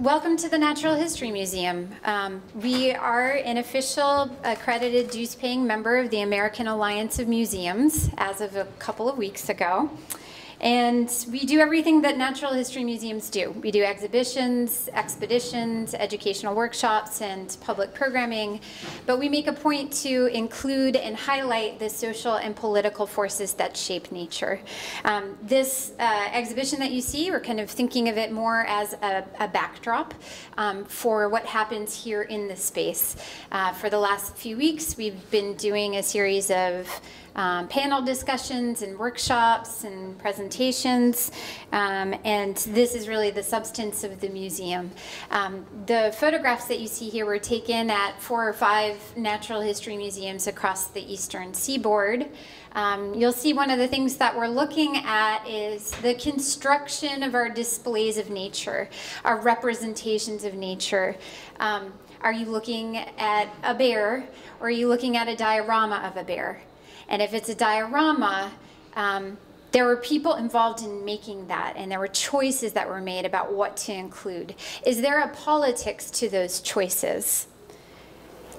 welcome to the Natural History Museum. Um, we are an official accredited dues paying member of the American Alliance of Museums as of a couple of weeks ago. And we do everything that natural history museums do. We do exhibitions, expeditions, educational workshops, and public programming. But we make a point to include and highlight the social and political forces that shape nature. Um, this uh, exhibition that you see, we're kind of thinking of it more as a, a backdrop um, for what happens here in this space. Uh, for the last few weeks, we've been doing a series of um, panel discussions and workshops and presentations. Um, and this is really the substance of the museum. Um, the photographs that you see here were taken at four or five natural history museums across the eastern seaboard. Um, you'll see one of the things that we're looking at is the construction of our displays of nature, our representations of nature. Um, are you looking at a bear or are you looking at a diorama of a bear? And if it's a diorama, um, there were people involved in making that, and there were choices that were made about what to include. Is there a politics to those choices?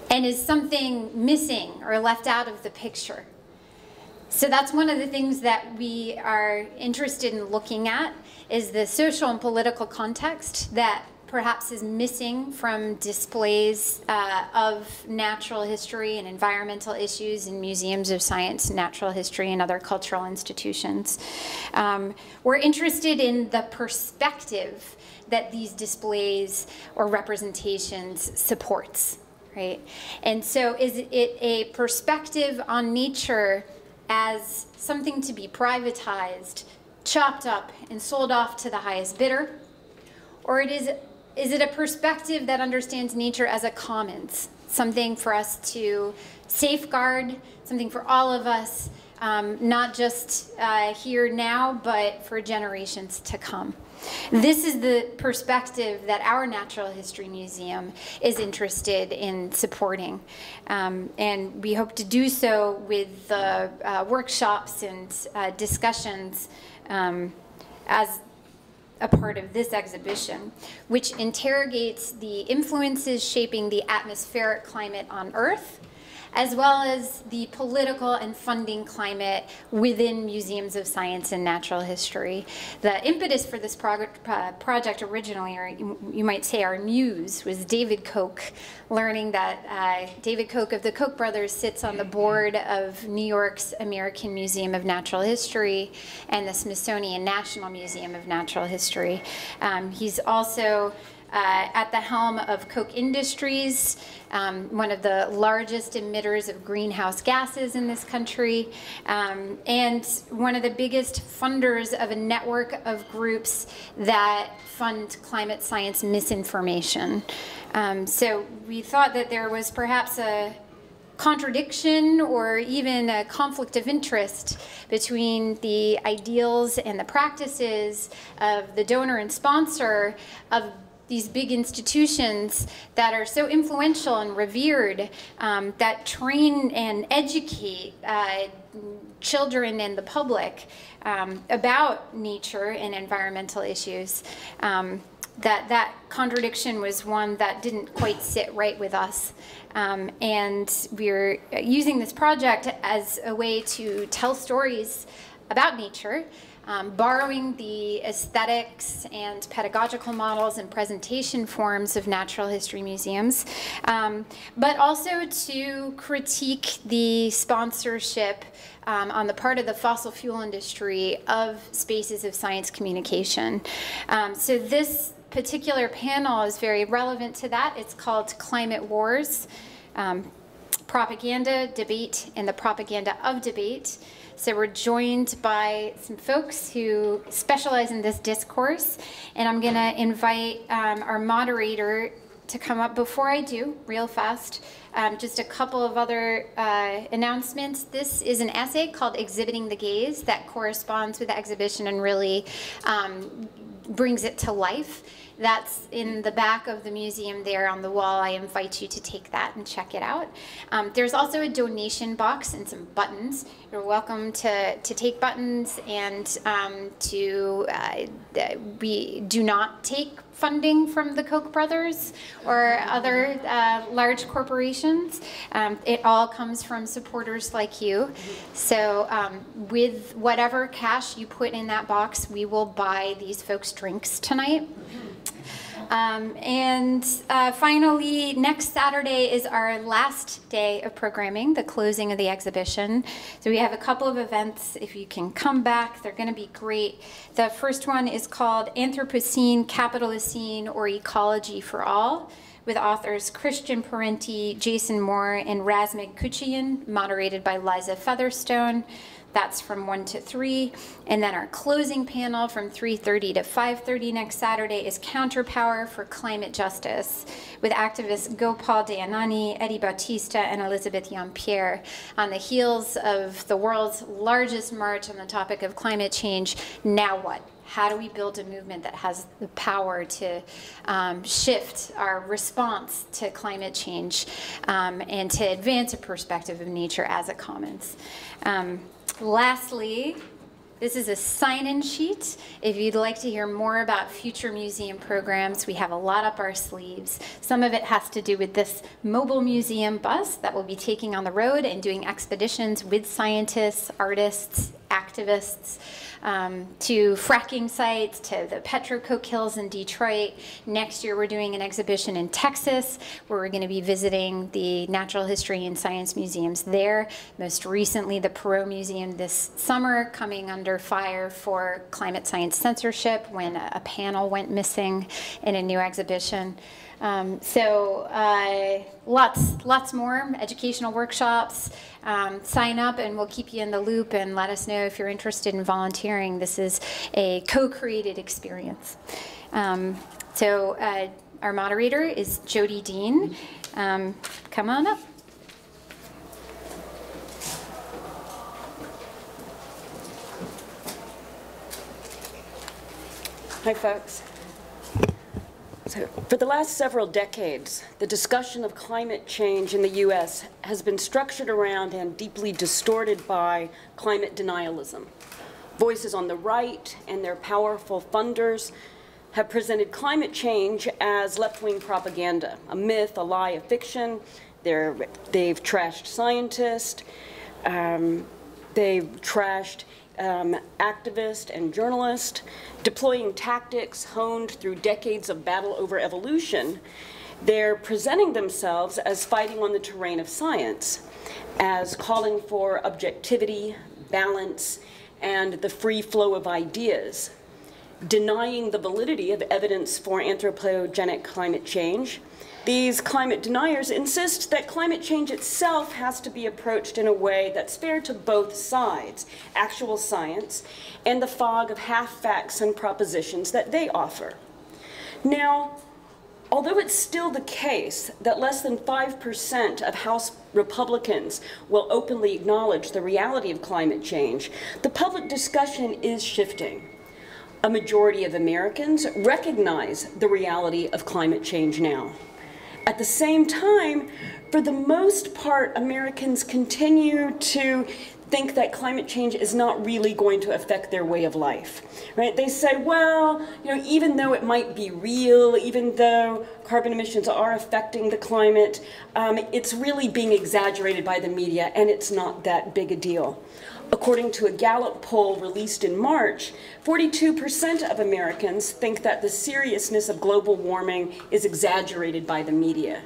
And is something missing or left out of the picture? So that's one of the things that we are interested in looking at is the social and political context that perhaps is missing from displays uh, of natural history and environmental issues in museums of science, natural history, and other cultural institutions. Um, we're interested in the perspective that these displays or representations supports, right? And so is it a perspective on nature as something to be privatized, chopped up, and sold off to the highest bidder? Or it is is it a perspective that understands nature as a commons, something for us to safeguard, something for all of us, um, not just uh, here now, but for generations to come. This is the perspective that our Natural History Museum is interested in supporting. Um, and we hope to do so with the uh, workshops and uh, discussions um, as a part of this exhibition, which interrogates the influences shaping the atmospheric climate on Earth as well as the political and funding climate within museums of science and natural history. The impetus for this prog uh, project originally, or you, you, might say our muse, was David Koch, learning that uh, David Koch of the Koch brothers sits on the board of New York's American Museum of Natural History and the Smithsonian National Museum of Natural History. Um, he's also uh, at the helm of Koch Industries, um, one of the largest emitters of greenhouse gases in this country, um, and one of the biggest funders of a network of groups that fund climate science misinformation. Um, so we thought that there was perhaps a contradiction or even a conflict of interest between the ideals and the practices of the donor and sponsor of these big institutions that are so influential and revered um, that train and educate uh, children and the public um, about nature and environmental issues. Um, that that contradiction was one that didn't quite sit right with us. Um, and we're using this project as a way to tell stories about nature um, borrowing the aesthetics and pedagogical models and presentation forms of natural history museums, um, but also to critique the sponsorship um, on the part of the fossil fuel industry of spaces of science communication. Um, so this particular panel is very relevant to that. It's called Climate Wars, um, Propaganda, Debate, and the Propaganda of Debate. So we're joined by some folks who specialize in this discourse, and I'm going to invite um, our moderator to come up. Before I do, real fast, Um, just a couple of other uh, announcements. This is an essay called Exhibiting the Gaze that corresponds with the exhibition and really um, brings it to life. That's in the back of the museum there on the wall. I invite you to take that and check it out. Um, there's also a donation box and some buttons. You're welcome to, to take buttons and um, to, uh, we do not take funding from the Koch brothers or other uh, large corporations. Um, it all comes from supporters like you. So um, with whatever cash you put in that box, we will buy these folks drinks tonight. Um, and uh, finally, next Saturday is our last day of programming, the closing of the exhibition. So we have a couple of events. If you can come back, they're going to be great. The first one is called Anthropocene, Capitalocene, or Ecology for All with authors Christian Parenti, Jason Moore, and Razmig Keucheyan, moderated by Liza Featherstone. That's from 1 to 3. And then our closing panel from 3.30 to 5.30 next Saturday is Counterpower for Climate Justice with activists Gopal Dayaneni, Eddie Bautista, and Elizabeth Yeampierre on the heels of the world's largest march on the topic of climate change. Now what? how do we build a movement that has the power to um, shift our response to climate change um, and to advance a perspective of nature as a commons. Um, Lastly, this is a sign-in sheet. If you'd like to hear more about future museum programs, we have a lot up our sleeves. Some of it has to do with this mobile museum bus that we'll be taking on the road and doing expeditions with scientists, artists, activists um, to fracking sites, to the Petrocoke Hills in Detroit. Next year, we're doing an exhibition in Texas where we're going to be visiting the Natural History and Science Museums there. Most recently, the Perot Museum this summer coming under fire for climate science censorship when a panel went missing in a new exhibition. Um, so uh, lots, lots more educational workshops. Um, sign up and we'll keep you in the loop and let us know if you're interested in volunteering. This is a co-created experience. Um, so uh, our moderator is Jodi Dean. Um, come on up. Hi, folks. So, for the last several decades, the discussion of climate change in the U.S. has been structured around and deeply distorted by climate denialism. Voices on the right and their powerful funders have presented climate change as left-wing propaganda, a myth, a lie, a fiction. they have trashed scientists. Um, they've trashed um, activist and journalist, deploying tactics honed through decades of battle over evolution, they're presenting themselves as fighting on the terrain of science, as calling for objectivity, balance, and the free flow of ideas, denying the validity of evidence for anthropogenic climate change, these climate deniers insist that climate change itself has to be approached in a way that's fair to both sides, actual science, and the fog of half facts and propositions that they offer. Now, although it's still the case that less than 5% of House Republicans will openly acknowledge the reality of climate change, the public discussion is shifting. A majority of Americans recognize the reality of climate change now. At the same time, for the most part, Americans continue to think that climate change is not really going to affect their way of life, right? They say, well, you know, even though it might be real, even though carbon emissions are affecting the climate, um, it's really being exaggerated by the media and it's not that big a deal. According to a Gallup poll released in March, 42% of Americans think that the seriousness of global warming is exaggerated by the media.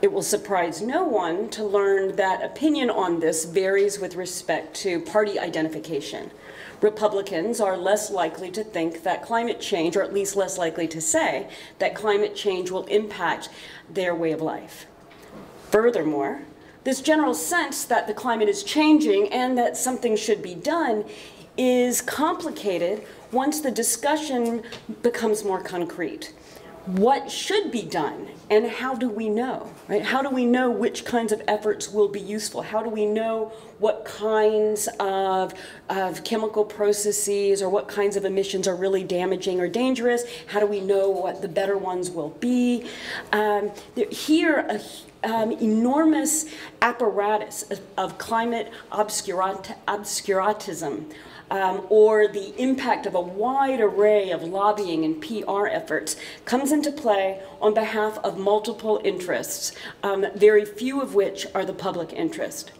It will surprise no one to learn that opinion on this varies with respect to party identification. Republicans are less likely to think that climate change, or at least less likely to say, that climate change will impact their way of life. Furthermore, this general sense that the climate is changing and that something should be done is complicated once the discussion becomes more concrete. what should be done and how do we know right? How do we know which kinds of efforts will be useful? How do we know what kinds of, of chemical processes or what kinds of emissions are really damaging or dangerous? How do we know what the better ones will be? Um, here a um, enormous apparatus of, of climate obscurat obscurantism um, or the impact of a wide array of lobbying and PR efforts comes into play on behalf of multiple interests, um, very few of which are the public interest.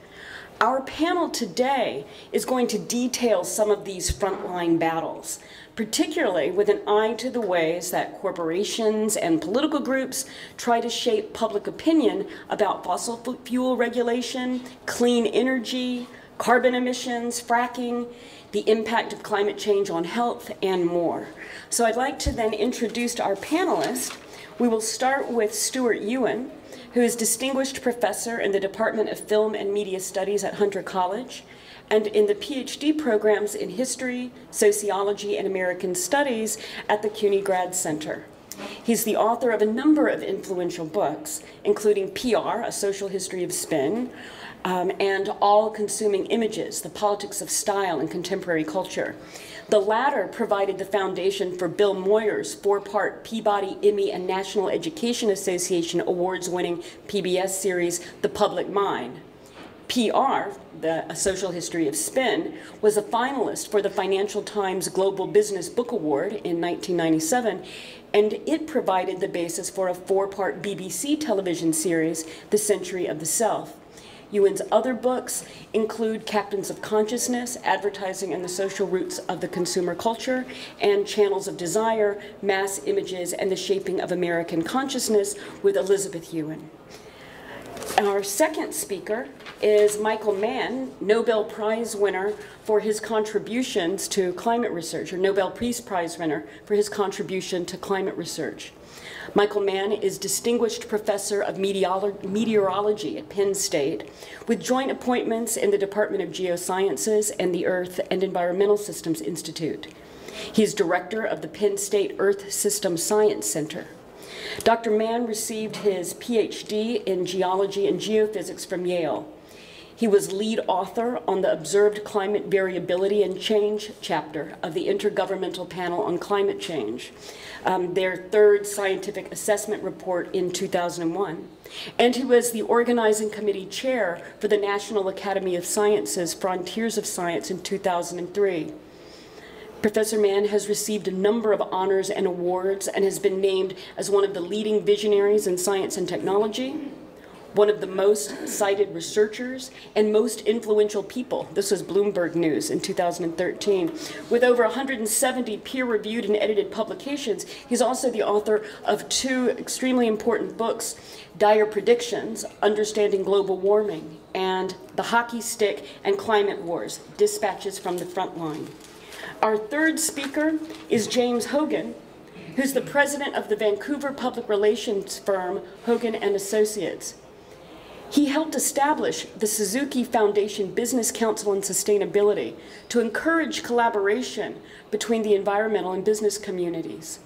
Our panel today is going to detail some of these frontline battles, particularly with an eye to the ways that corporations and political groups try to shape public opinion about fossil fuel regulation, clean energy, carbon emissions, fracking, the impact of climate change on health, and more. So I'd like to then introduce our panelists. We will start with Stuart Ewen, who is Distinguished Professor in the Department of Film and Media Studies at Hunter College and in the PhD programs in History, Sociology, and American Studies at the CUNY Grad Center. He's the author of a number of influential books, including PR, A Social History of Spin, um, and all consuming images, the politics of style and contemporary culture. The latter provided the foundation for Bill Moyers' four part Peabody, Emmy, and National Education Association awards winning PBS series, The Public Mind. PR, the Social History of Spin, was a finalist for the Financial Times Global Business Book Award in 1997, and it provided the basis for a four part BBC television series, The Century of the Self. Ewen's other books include Captains of Consciousness, Advertising and the Social Roots of the Consumer Culture, and Channels of Desire, Mass Images and the Shaping of American Consciousness with Elizabeth Ewen. Our second speaker is Michael Mann, Nobel Prize winner for his contributions to climate research, or Nobel Peace Prize winner for his contribution to climate research. Michael Mann is Distinguished Professor of Meteorology at Penn State, with joint appointments in the Department of Geosciences and the Earth and Environmental Systems Institute. He is director of the Penn State Earth System Science Center. Dr. Mann received his PhD in geology and geophysics from Yale. He was lead author on the Observed Climate Variability and Change chapter of the Intergovernmental Panel on Climate Change, um, their third scientific assessment report in 2001. And he was the organizing committee chair for the National Academy of Sciences Frontiers of Science in 2003. Professor Mann has received a number of honors and awards and has been named as one of the leading visionaries in science and technology, one of the most cited researchers and most influential people. This was Bloomberg News in 2013. With over 170 peer-reviewed and edited publications, he's also the author of two extremely important books, Dire Predictions, Understanding Global Warming, and The Hockey Stick and Climate Wars, Dispatches from the Frontline. Our third speaker is James Hoggan, who's the president of the Vancouver public relations firm Hoggan and Associates. He helped establish the Suzuki Foundation Business Council on Sustainability to encourage collaboration between the environmental and business communities.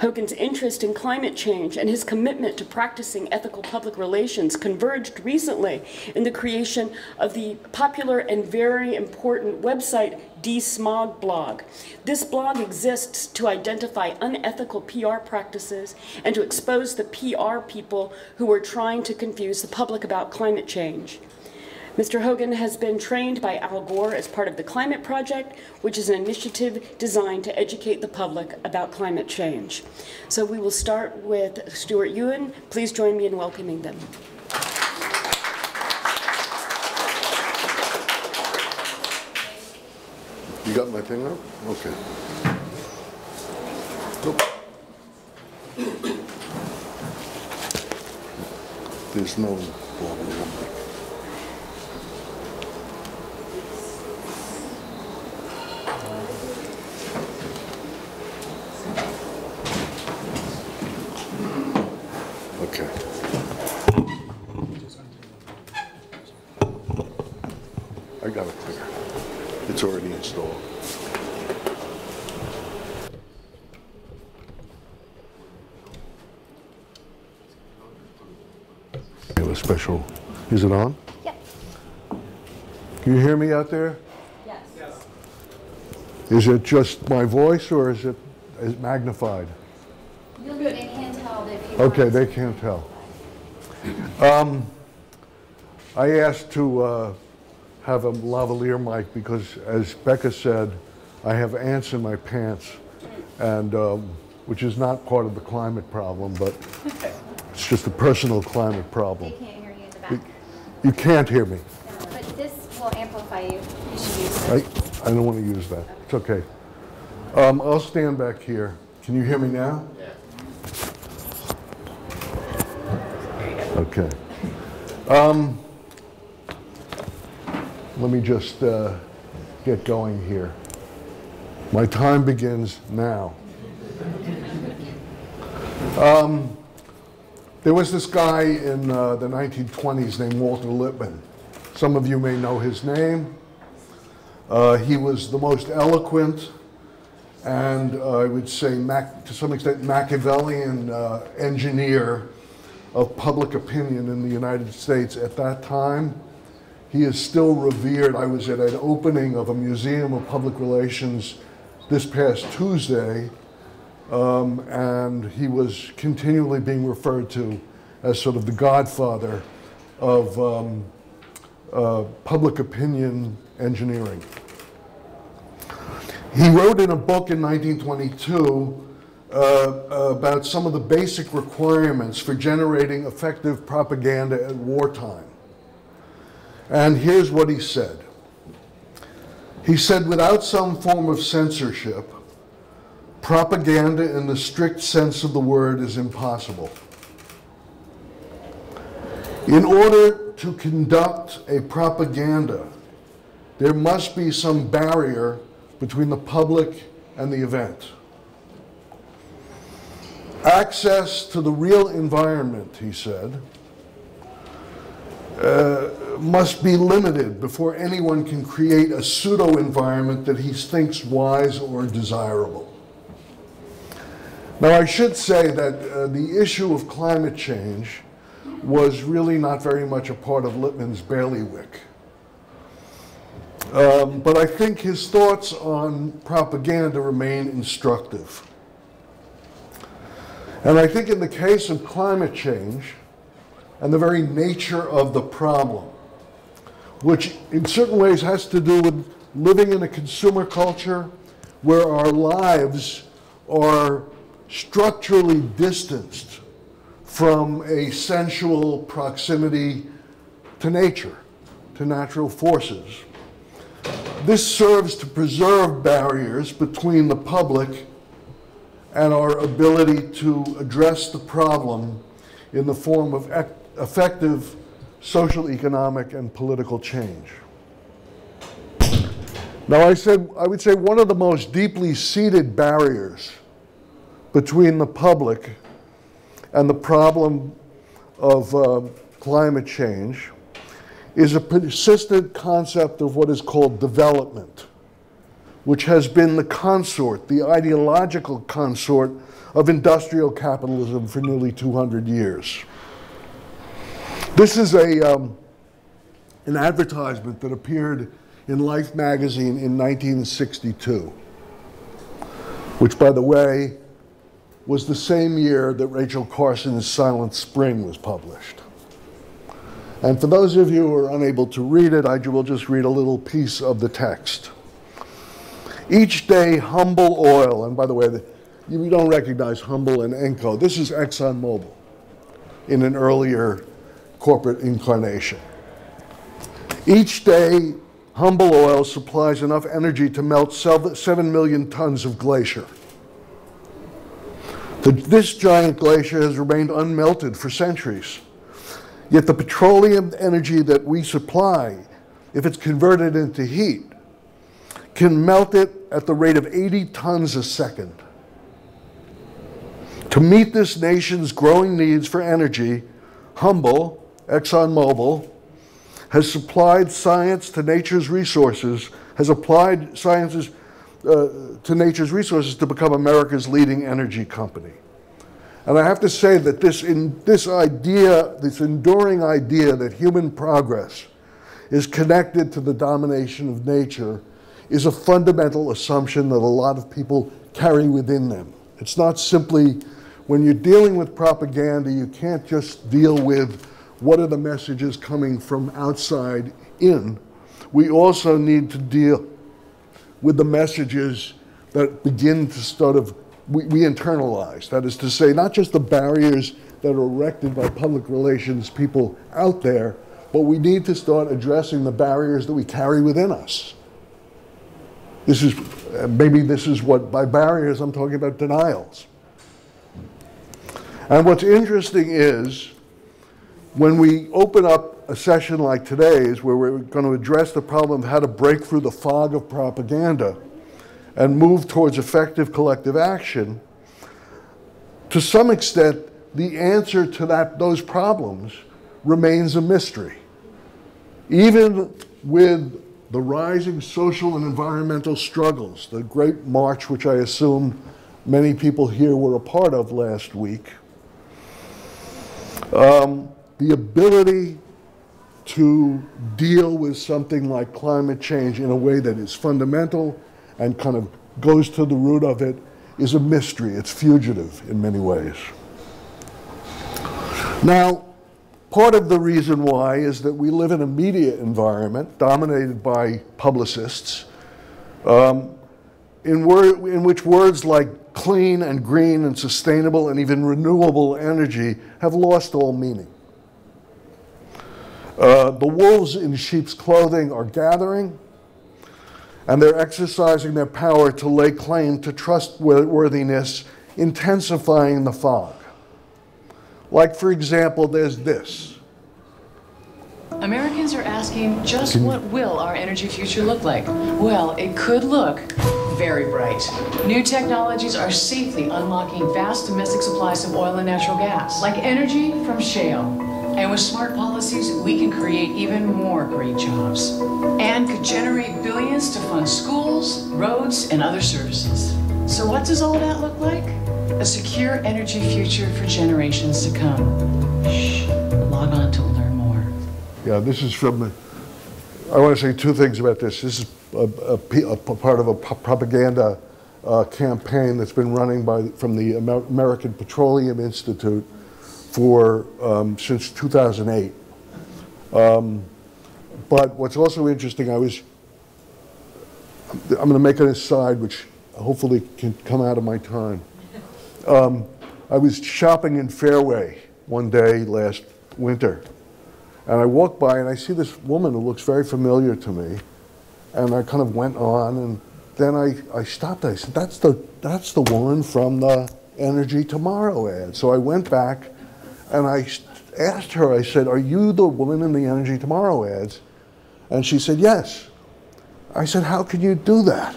Hoggan's interest in climate change and his commitment to practicing ethical public relations converged recently in the creation of the popular and very important website DeSmog blog. This blog exists to identify unethical PR practices and to expose the PR people who are trying to confuse the public about climate change. Mr. Hoggan has been trained by Al Gore as part of the Climate Project, which is an initiative designed to educate the public about climate change. So we will start with Stuart Ewen. Please join me in welcoming them. You got my thing up? Okay. There's no special, is it on? Yep. Can you hear me out there? Yes. yes. Is it just my voice or is it is it magnified? You'll need a handheld if you Okay, they can't tell. Um, I asked to uh, have a lavalier mic because, as Becca said, I have ants in my pants, and um, which is not part of the climate problem, but it's just a personal climate They problem. can't hear you in the back. You can't hear me. No, But this will amplify you. You should use I. I don't want to use that. It's okay. Um, I'll stand back here. Can you hear me now? Okay. Um, let me just uh, get going here. My time begins now. Um, there was this guy in uh, the 1920s named Walter Lippmann. Some of you may know his name. Uh, he was the most eloquent and uh, I would say Mac, to some extent Machiavellian uh, engineer of public opinion in the United States at that time. He is still revered. I was at an opening of a museum of public relations this past Tuesday, um, and he was continually being referred to as sort of the godfather of um, uh, public opinion engineering. He wrote in a book in 1922 uh, about some of the basic requirements for generating effective propaganda at wartime. And here's what he said. He said, without some form of censorship, propaganda in the strict sense of the word is impossible. In order to conduct a propaganda, there must be some barrier between the public and the event. Access to the real environment, he said, uh, must be limited before anyone can create a pseudo environment that he thinks wise or desirable. Now, I should say that uh, the issue of climate change was really not very much a part of Lippmann's bailiwick. Um, but I think his thoughts on propaganda remain instructive. And I think in the case of climate change and the very nature of the problem, which in certain ways has to do with living in a consumer culture where our lives are structurally distanced from a sensual proximity to nature, to natural forces. This serves to preserve barriers between the public and our ability to address the problem in the form of ec- effective social, economic, and political change. Now, I said, I would say one of the most deeply seated barriers between the public and the problem of uh, climate change is a persistent concept of what is called development, which has been the consort, the ideological consort of industrial capitalism for nearly 200 years. This is a, um, an advertisement that appeared in Life magazine in 1962, which, by the way, was the same year that Rachel Carson's Silent Spring was published. And for those of you who are unable to read it, I will just read a little piece of the text. Each day, Humble Oil, and by the way, you don't recognize Humble and Enco. This is ExxonMobil in an earlier corporate incarnation. Each day, Humble Oil supplies enough energy to melt 7 million tons of glacier. The, this giant glacier has remained unmelted for centuries. Yet the petroleum energy that we supply, if it's converted into heat, can melt it at the rate of 80 tons a second. To meet this nation's growing needs for energy, Humble, ExxonMobil, has supplied science to nature's resources, has applied sciences uh, to nature's resources to become America's leading energy company. And I have to say that this, in, this idea, this enduring idea that human progress is connected to the domination of nature is a fundamental assumption that a lot of people carry within them. It's not simply, when you're dealing with propaganda, you can't just deal with what are the messages coming from outside in. We also need to deal with the messages that begin to sort of, we, we internalize. That is to say, not just the barriers that are erected by public relations people out there, but we need to start addressing the barriers that we carry within us. This is, maybe this is what, by barriers, I'm talking about denials. And what's interesting is when we open up a session like today's, where we're going to address the problem of how to break through the fog of propaganda and move towards effective collective action, to some extent, the answer to that, those problems remains a mystery. Even with the rising social and environmental struggles, the great march, which I assume many people here were a part of last week, um, the ability to deal with something like climate change in a way that is fundamental and kind of goes to the root of it is a mystery. It's fugitive in many ways. Now, part of the reason why is that we live in a media environment dominated by publicists, um, in, in which words like clean and green and sustainable and even renewable energy have lost all meaning. Uh, the wolves in sheep's clothing are gathering, and they're exercising their power to lay claim to trustworthiness, intensifying the fog. Like, for example, there's this. Americans are asking just what will our energy future look like? Well, it could look very bright. New technologies are safely unlocking vast domestic supplies of oil and natural gas, like energy from shale. And with smart policies, we can create even more great jobs and could generate billions to fund schools, roads, and other services. So what does all that look like? A secure energy future for generations to come. Shh, log on to learn more. Yeah, this is from I want to say two things about this. This is a, a, a part of a propaganda uh, campaign that's been running by, from the Amer American Petroleum Institute for um, since 2008. Um, but what's also interesting, I was, I'm going to make an aside, which hopefully can come out of my time. Um, I was shopping in Fairway one day last winter, and I walked by and I see this woman who looks very familiar to me, and I kind of went on, and then I, I stopped. I said, "That's the that's the woman from the Energy Tomorrow ad." So I went back and I asked her, I said, Are you the woman in the Energy Tomorrow ads? And she said, Yes. I said, How can you do that?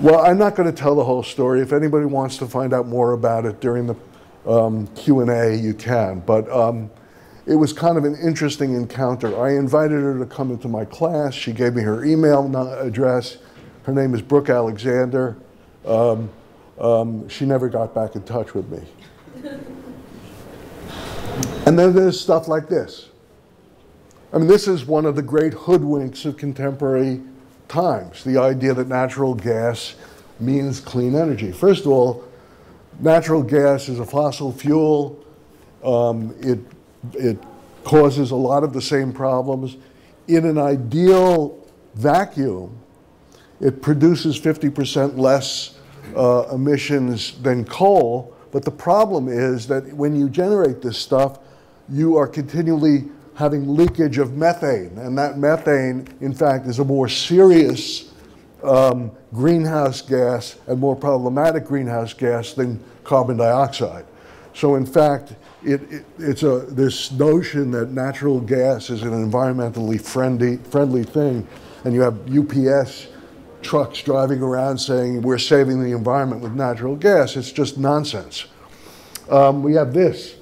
well, I'm not going to tell the whole story. If anybody wants to find out more about it during the um, Q&A, you can. But um, it was kind of an interesting encounter. I invited her to come into my class. She gave me her email address. Her name is Brooke Alexander. Um, um she never got back in touch with me. And then there's stuff like this. I mean, this is one of the great hoodwinks of contemporary times the idea that natural gas means clean energy. First of all, natural gas is a fossil fuel. Um, it, it causes a lot of the same problems. In an ideal vacuum, it produces 50% less uh, emissions than coal. But the problem is that when you generate this stuff, you are continually having leakage of methane. And that methane, in fact, is a more serious um, greenhouse gas and more problematic greenhouse gas than carbon dioxide. So in fact, it, it, it's a, this notion that natural gas is an environmentally friendly, friendly thing, and you have UPS trucks driving around saying we're saving the environment with natural gas. It's just nonsense. Um, we have this.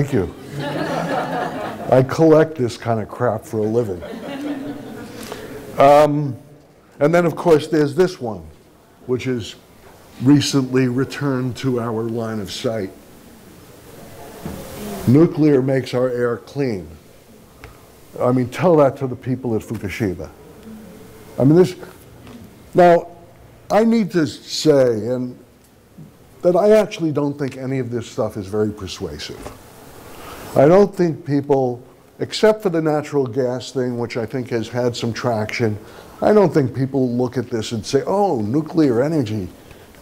Thank you. I collect this kind of crap for a living. Um, and then, of course, there's this one, which is recently returned to our line of sight. Nuclear makes our air clean. I mean, tell that to the people at Fukushima. I mean, this. Now, I need to say, and that I actually don't think any of this stuff is very persuasive. I don't think people, except for the natural gas thing, which I think has had some traction, I don't think people look at this and say, "Oh, nuclear energy,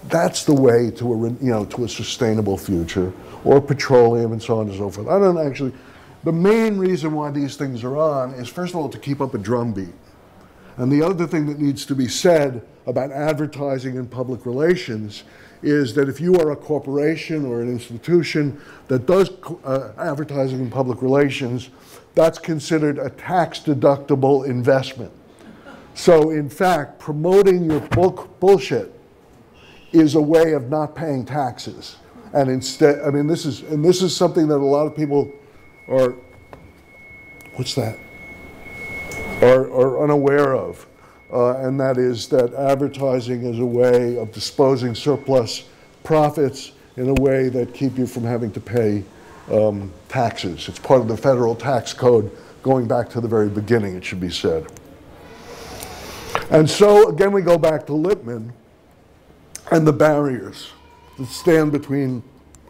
that's the way to a you know to a sustainable future," or petroleum and so on and so forth. I don't actually. The main reason why these things are on is, first of all, to keep up a drumbeat. And the other thing that needs to be said about advertising and public relations is that if you are a corporation or an institution that does uh, advertising and public relations, that's considered a tax deductible investment. So, in fact, promoting your bull- bullshit is a way of not paying taxes. And instead, I mean, this is, and this is something that a lot of people are, what's that? are, are unaware of. Uh, and that is that advertising is a way of disposing surplus profits in a way that keep you from having to pay um, taxes. It's part of the federal tax code going back to the very beginning, it should be said. And so, again, we go back to Lippmann and the barriers that stand between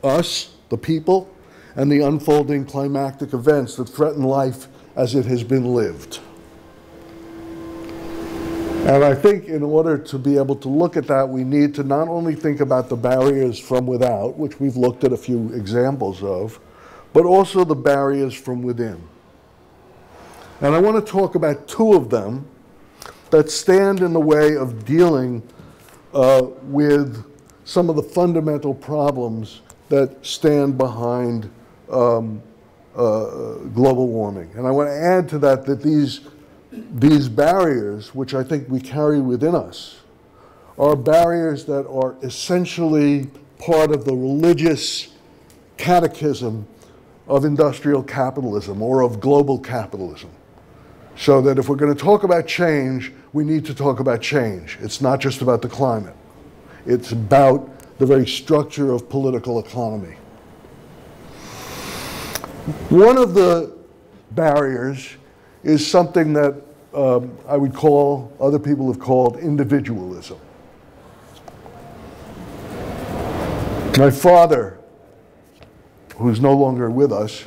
us, the people, and the unfolding climactic events that threaten life as it has been lived. And I think in order to be able to look at that, we need to not only think about the barriers from without, which we've looked at a few examples of, but also the barriers from within. And I want to talk about two of them that stand in the way of dealing uh, with some of the fundamental problems that stand behind um, uh, global warming. And I want to add to that that these these barriers, which I think we carry within us, are barriers that are essentially part of the religious catechism of industrial capitalism or of global capitalism. So that if we're going to talk about change, we need to talk about change. It's not just about the climate, it's about the very structure of political economy. One of the barriers is something that um, I would call, other people have called individualism. My father, who's no longer with us,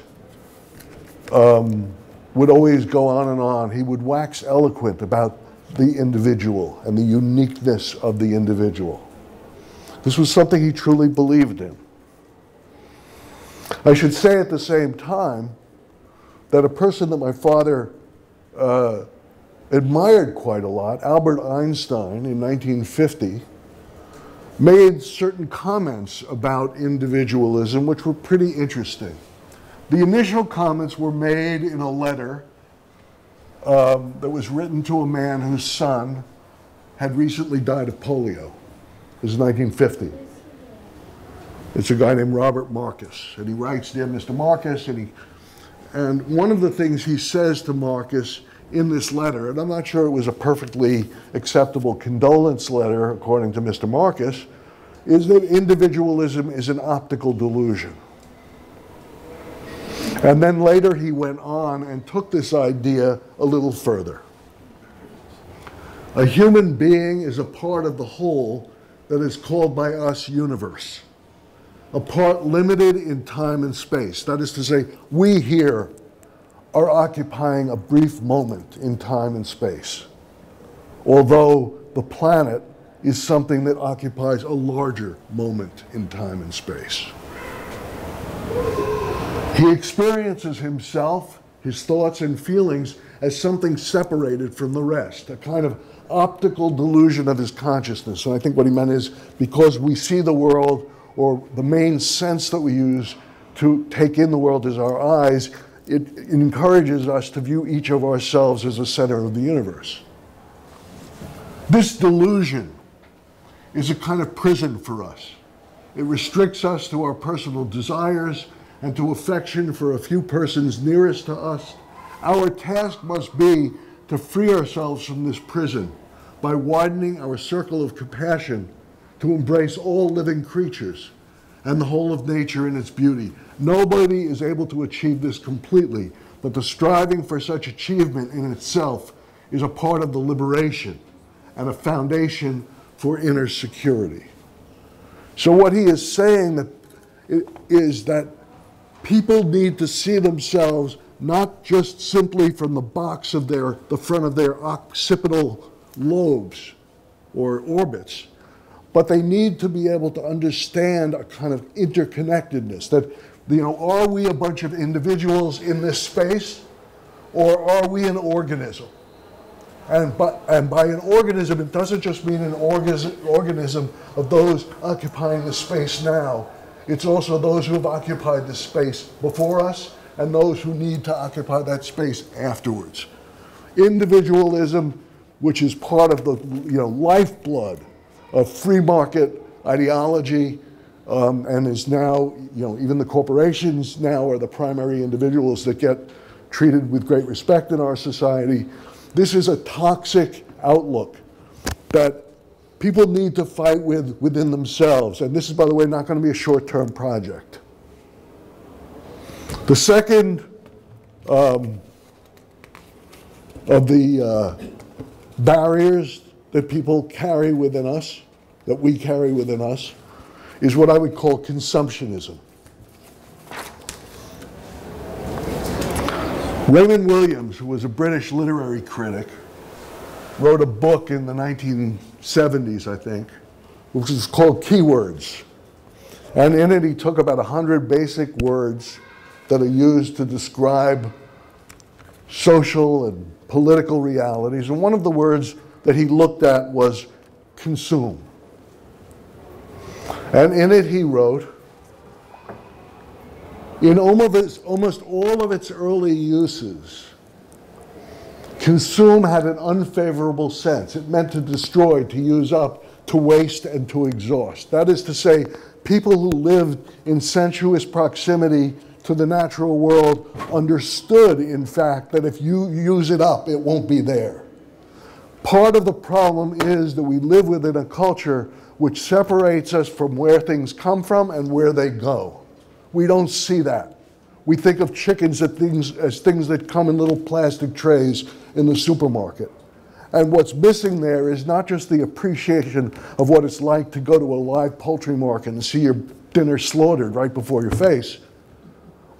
um, would always go on and on. He would wax eloquent about the individual and the uniqueness of the individual. This was something he truly believed in. I should say at the same time that a person that my father uh, admired quite a lot, Albert Einstein in 1950, made certain comments about individualism which were pretty interesting. The initial comments were made in a letter um, that was written to a man whose son had recently died of polio. This is 1950. It's a guy named Robert Marcus. And he writes, Dear Mr. Marcus, and he and one of the things he says to Marcus in this letter, and I'm not sure it was a perfectly acceptable condolence letter according to Mr. Marcus, is that individualism is an optical delusion. And then later he went on and took this idea a little further. A human being is a part of the whole that is called by us universe a part limited in time and space. That is to say, we here are occupying a brief moment in time and space, although the planet is something that occupies a larger moment in time and space. He experiences himself, his thoughts and feelings, as something separated from the rest, a kind of optical delusion of his consciousness. And I think what he meant is because we see the world or the main sense that we use to take in the world is our eyes, it, encourages us to view each of ourselves as a center of the universe. This delusion is a kind of prison for us. It restricts us to our personal desires and to affection for a few persons nearest to us. Our task must be to free ourselves from this prison by widening our circle of compassion to embrace all living creatures and the whole of nature in its beauty. Nobody is able to achieve this completely, but the striving for such achievement in itself is a part of the liberation and a foundation for inner security. So what he is saying that is that people need to see themselves not just simply from the box of their the front of their occipital lobes or orbits, but they need to be able to understand a kind of interconnectedness that you know are we a bunch of individuals in this space or are we an organism? And by, and by an organism it doesn't just mean an organism, organism of those occupying the space now. It's also those who have occupied the space before us and those who need to occupy that space afterwards. Individualism which is part of the you know lifeblood of free market ideology um, and is now, you know, even the corporations now are the primary individuals that get treated with great respect in our society. This is a toxic outlook that people need to fight with within themselves. And this is, by the way, not going to be a short term project. The second um, of the uh, barriers that people carry within us, that we carry within us, is what I would call consumptionism. Raymond Williams, who was a British literary critic, wrote a book in the 1970s, I think, which was called Keywords. And in it, he took about 100 basic words that are used to describe social and political realities. And one of the words that he looked at was consume. And in it he wrote, in almost all of its early uses, consume had an unfavorable sense. It meant to destroy, to use up, to waste, and to exhaust. That is to say, people who lived in sensuous proximity to the natural world understood, in fact, that if you use it up, it won't be there. Part of the problem is that we live within a culture which separates us from where things come from and where they go. We don't see that. We think of chickens as things, as things that come in little plastic trays in the supermarket. And what's missing there is not just the appreciation of what it's like to go to a live poultry market and see your dinner slaughtered right before your face.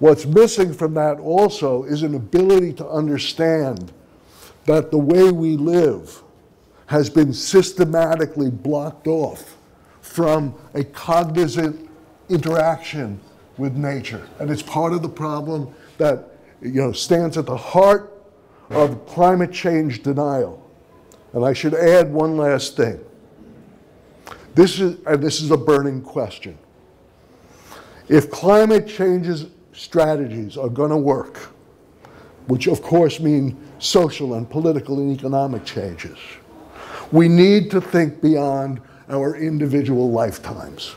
What's missing from that also is an ability to understand that the way we live has been systematically blocked off from a cognizant interaction with nature. And it's part of the problem that you know, stands at the heart of climate change denial. And I should add one last thing. This is, and this is a burning question. If climate change's strategies are going to work, which of course mean social and political and economic changes. We need to think beyond our individual lifetimes.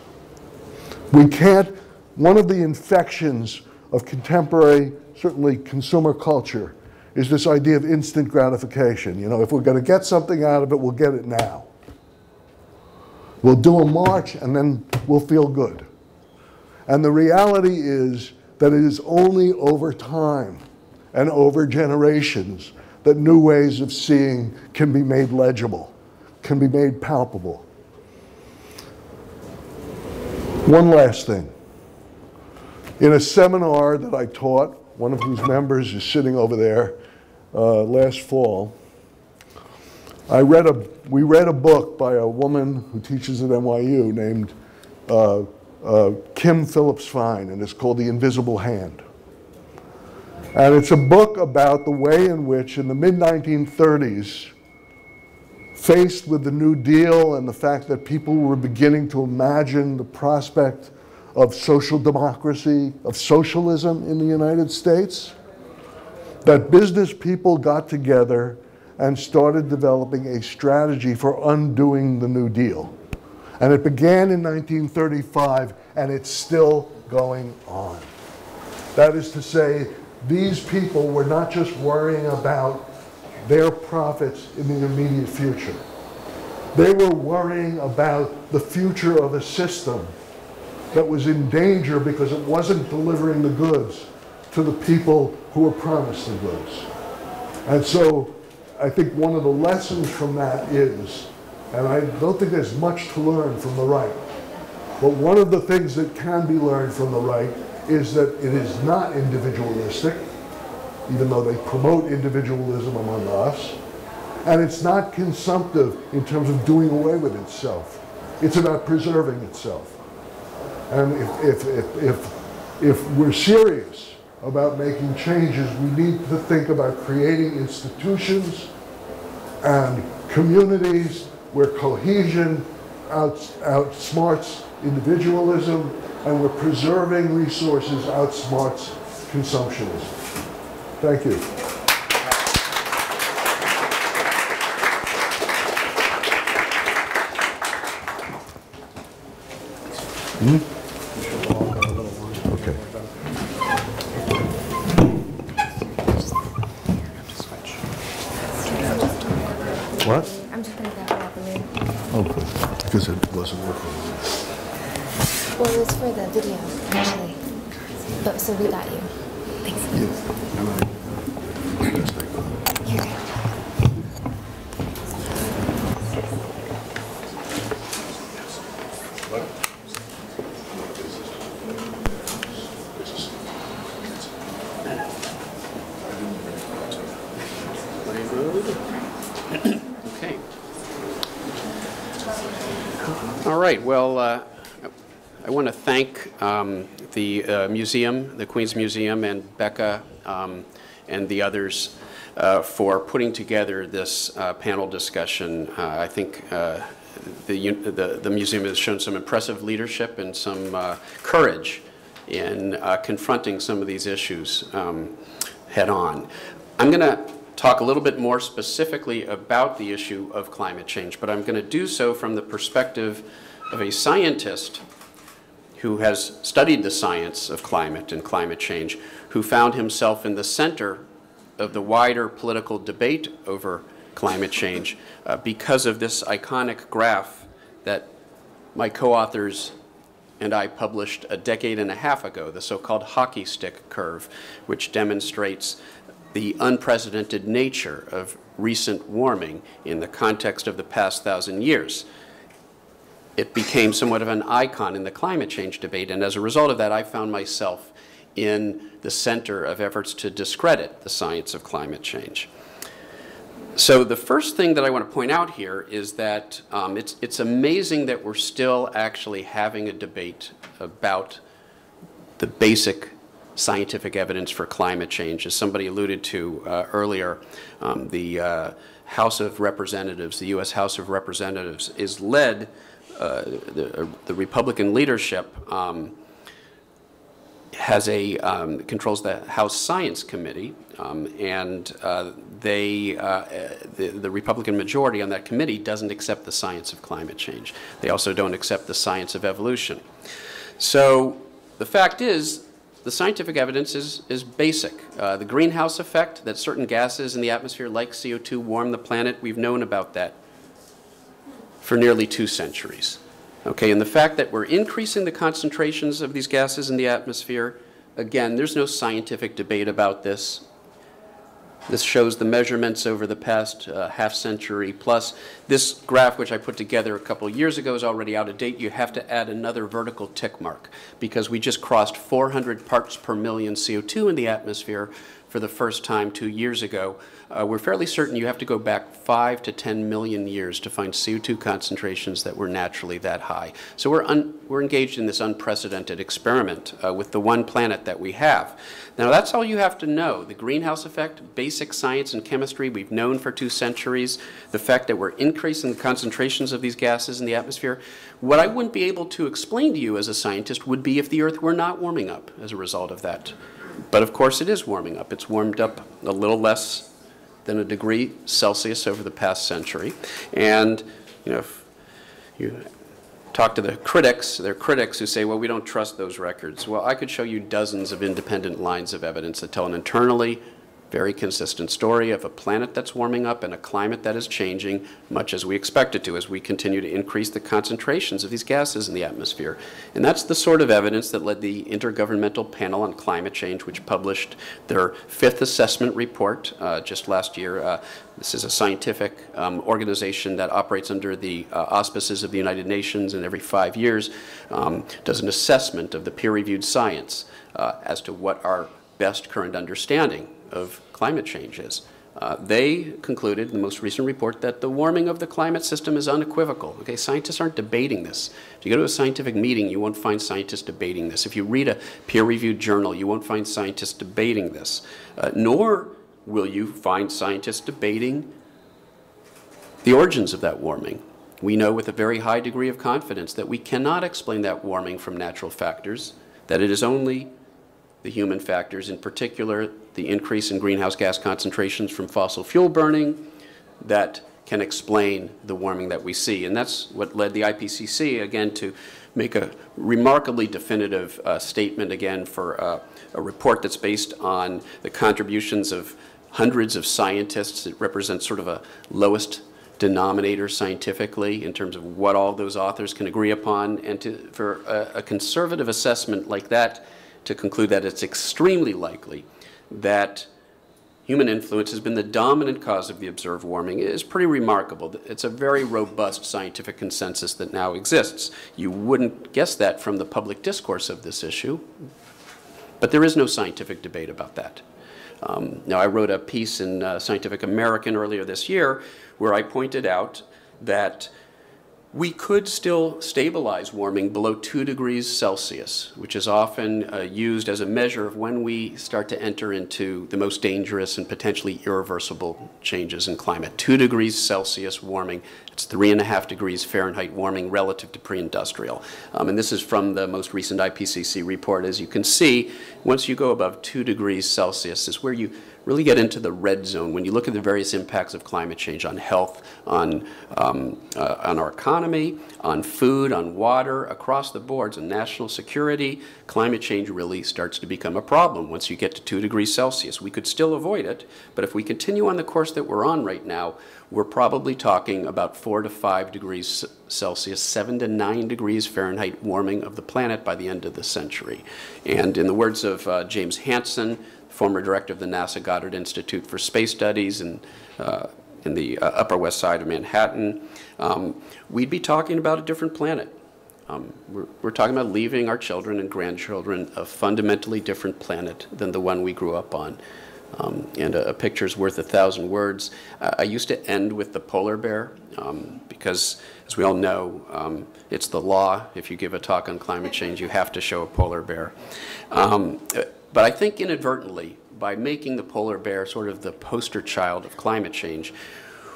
We can't, one of the infections of contemporary, certainly consumer culture, is this idea of instant gratification. You know, if we're going to get something out of it, we'll get it now. We'll do a march and then we'll feel good. And the reality is that it is only over time and over generations that new ways of seeing can be made legible, can be made palpable. One last thing. In a seminar that I taught, one of whose members is sitting over there uh, last fall, I read a, we read a book by a woman who teaches at NYU named uh, uh, Kim Phillips Fein, and it's called The Invisible Hand. And it's a book about the way in which, in the mid 1930s, faced with the New Deal and the fact that people were beginning to imagine the prospect of social democracy, of socialism in the United States, that business people got together and started developing a strategy for undoing the New Deal. And it began in 1935, and it's still going on. That is to say, these people were not just worrying about their profits in the immediate future. They were worrying about the future of a system that was in danger because it wasn't delivering the goods to the people who were promised the goods. And so I think one of the lessons from that is, and I don't think there's much to learn from the right, but one of the things that can be learned from the right is that it is not individualistic, even though they promote individualism among us, and it's not consumptive in terms of doing away with itself. It's about preserving itself. And if, if, if, if, if we're serious about making changes, we need to think about creating institutions and communities where cohesion out, outsmarts individualism and where preserving resources outsmarts consumptionism. Thank you. What? Right, well, uh, I want to thank um, the uh, museum, the Queens Museum, and Becca um, and the others uh, for putting together this uh, panel discussion. Uh, I think uh, the, the the museum has shown some impressive leadership and some courage in confronting some of these issues um, head-on. I'm going to talk a little bit more specifically about the issue of climate change, but I'm going to do so from the perspective of a scientist who has studied the science of climate and climate change, who found himself in the center of the wider political debate over climate change uh, because of this iconic graph that my co-authors and I published a decade and a half ago, the so-called hockey stick curve, which demonstrates the unprecedented nature of recent warming in the context of the past thousand years. It became somewhat of an icon in the climate change debate, and as a result of that, I found myself in the center of efforts to discredit the science of climate change. So the first thing that I want to point out here is that um, it's, it's amazing that we're still actually having a debate about the basic scientific evidence for climate change. As somebody alluded to uh, earlier, um, the uh, House of Representatives, the U.S. House of Representatives, is led, uh, the, the Republican leadership um, has a, um, controls the House Science Committee, um, and uh, they, uh, the, the Republican majority on that committee doesn't accept the science of climate change. They also don't accept the science of evolution. So the fact is, the scientific evidence is, is basic. Uh, the greenhouse effect, that certain gases in the atmosphere like CO2 warm the planet, we've known about that for nearly two centuries. Okay, and the fact that we're increasing the concentrations of these gases in the atmosphere, again, there's no scientific debate about this. This shows the measurements over the past uh, half century plus. This graph, which I put together a couple years ago, is already out of date. You have to add another vertical tick mark because we just crossed 400 parts per million CO2 in the atmosphere for the first time two years ago. Uh, we're fairly certain you have to go back five to 10 million years to find CO2 concentrations that were naturally that high. So we're, we're engaged in this unprecedented experiment uh, with the one planet that we have. Now, that's all you have to know. The greenhouse effect, basic science and chemistry, we've known for two centuries. The fact that we're increasing the concentrations of these gases in the atmosphere. What I wouldn't be able to explain to you as a scientist would be if the Earth were not warming up as a result of that. But of course, it is warming up. It's warmed up a little less than a degree Celsius over the past century. And, you know, if you talk to the critics, there are critics who say, well, we don't trust those records. Well, I could show you dozens of independent lines of evidence that tell an internally very consistent story of a planet that's warming up and a climate that is changing, much as we expect it to, as we continue to increase the concentrations of these gases in the atmosphere. And that's the sort of evidence that led the Intergovernmental Panel on Climate Change, which published their fifth assessment report uh, just last year. Uh, this is a scientific um, organization that operates under the uh, auspices of the United Nations and every five years um, does an assessment of the peer-reviewed science uh, as to what our best current understanding of climate change is. Uh, they concluded in the most recent report that the warming of the climate system is unequivocal. Okay, scientists aren't debating this. If you go to a scientific meeting, you won't find scientists debating this. If you read a peer-reviewed journal, you won't find scientists debating this. Uh, nor will you find scientists debating the origins of that warming. We know with a very high degree of confidence that we cannot explain that warming from natural factors, that it is only the human factors, in particular the increase in greenhouse gas concentrations from fossil fuel burning that can explain the warming that we see. And that's what led the IPCC, again, to make a remarkably definitive uh, statement, again, for uh, a report that's based on the contributions of hundreds of scientists. It represents sort of a lowest denominator scientifically in terms of what all those authors can agree upon. And to, for a, a conservative assessment like that to conclude that it's extremely likely that human influence has been the dominant cause of the observed warming is pretty remarkable. It's a very robust scientific consensus that now exists. You wouldn't guess that from the public discourse of this issue, but there is no scientific debate about that. Um, now, I wrote a piece in uh, Scientific American earlier this year where I pointed out that we could still stabilize warming below 2 degrees Celsius, which is often uh, used as a measure of when we start to enter into the most dangerous and potentially irreversible changes in climate. 2 degrees Celsius warming, it's 3.5 degrees Fahrenheit warming relative to pre-industrial. Um, and this is from the most recent IPCC report. As you can see, once you go above 2 degrees Celsius is where you really get into the red zone when you look at the various impacts of climate change on health, on, um, uh, on our economy, on food, on water, across the boards, on national security. Climate change really starts to become a problem once you get to 2 degrees Celsius. We could still avoid it, but if we continue on the course that we're on right now, we're probably talking about 4 to 5 degrees Celsius, 7 to 9 degrees Fahrenheit warming of the planet by the end of the century. And in the words of uh, James Hansen, former director of the NASA Goddard Institute for Space Studies in, uh, in the uh, Upper West Side of Manhattan, um, we'd be talking about a different planet. Um, we're, we're, talking about leaving our children and grandchildren a fundamentally different planet than the one we grew up on. Um, and a, a picture's worth a thousand words. Uh, I used to end with the polar bear um, because, as we all know, um, it's the law. If you give a talk on climate change, you have to show a polar bear. But I think inadvertently, by making the polar bear sort of the poster child of climate change,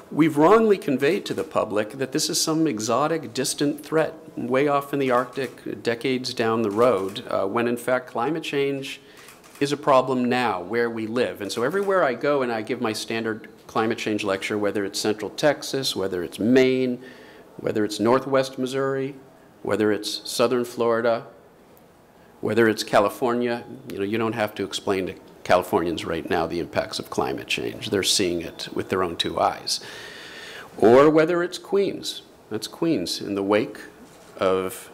we've wrongly conveyed to the public that this is some exotic, distant threat way off in the Arctic, decades down the road, uh, when in fact climate change is a problem now where we live. And so everywhere I go and I give my standard climate change lecture, whether it's Central Texas, whether it's Maine, whether it's Northwest Missouri, whether it's Southern Florida, whether it's California, you know, you don't have to explain to Californians right now the impacts of climate change. They're seeing it with their own two eyes. Or whether it's Queens. That's Queens in the wake of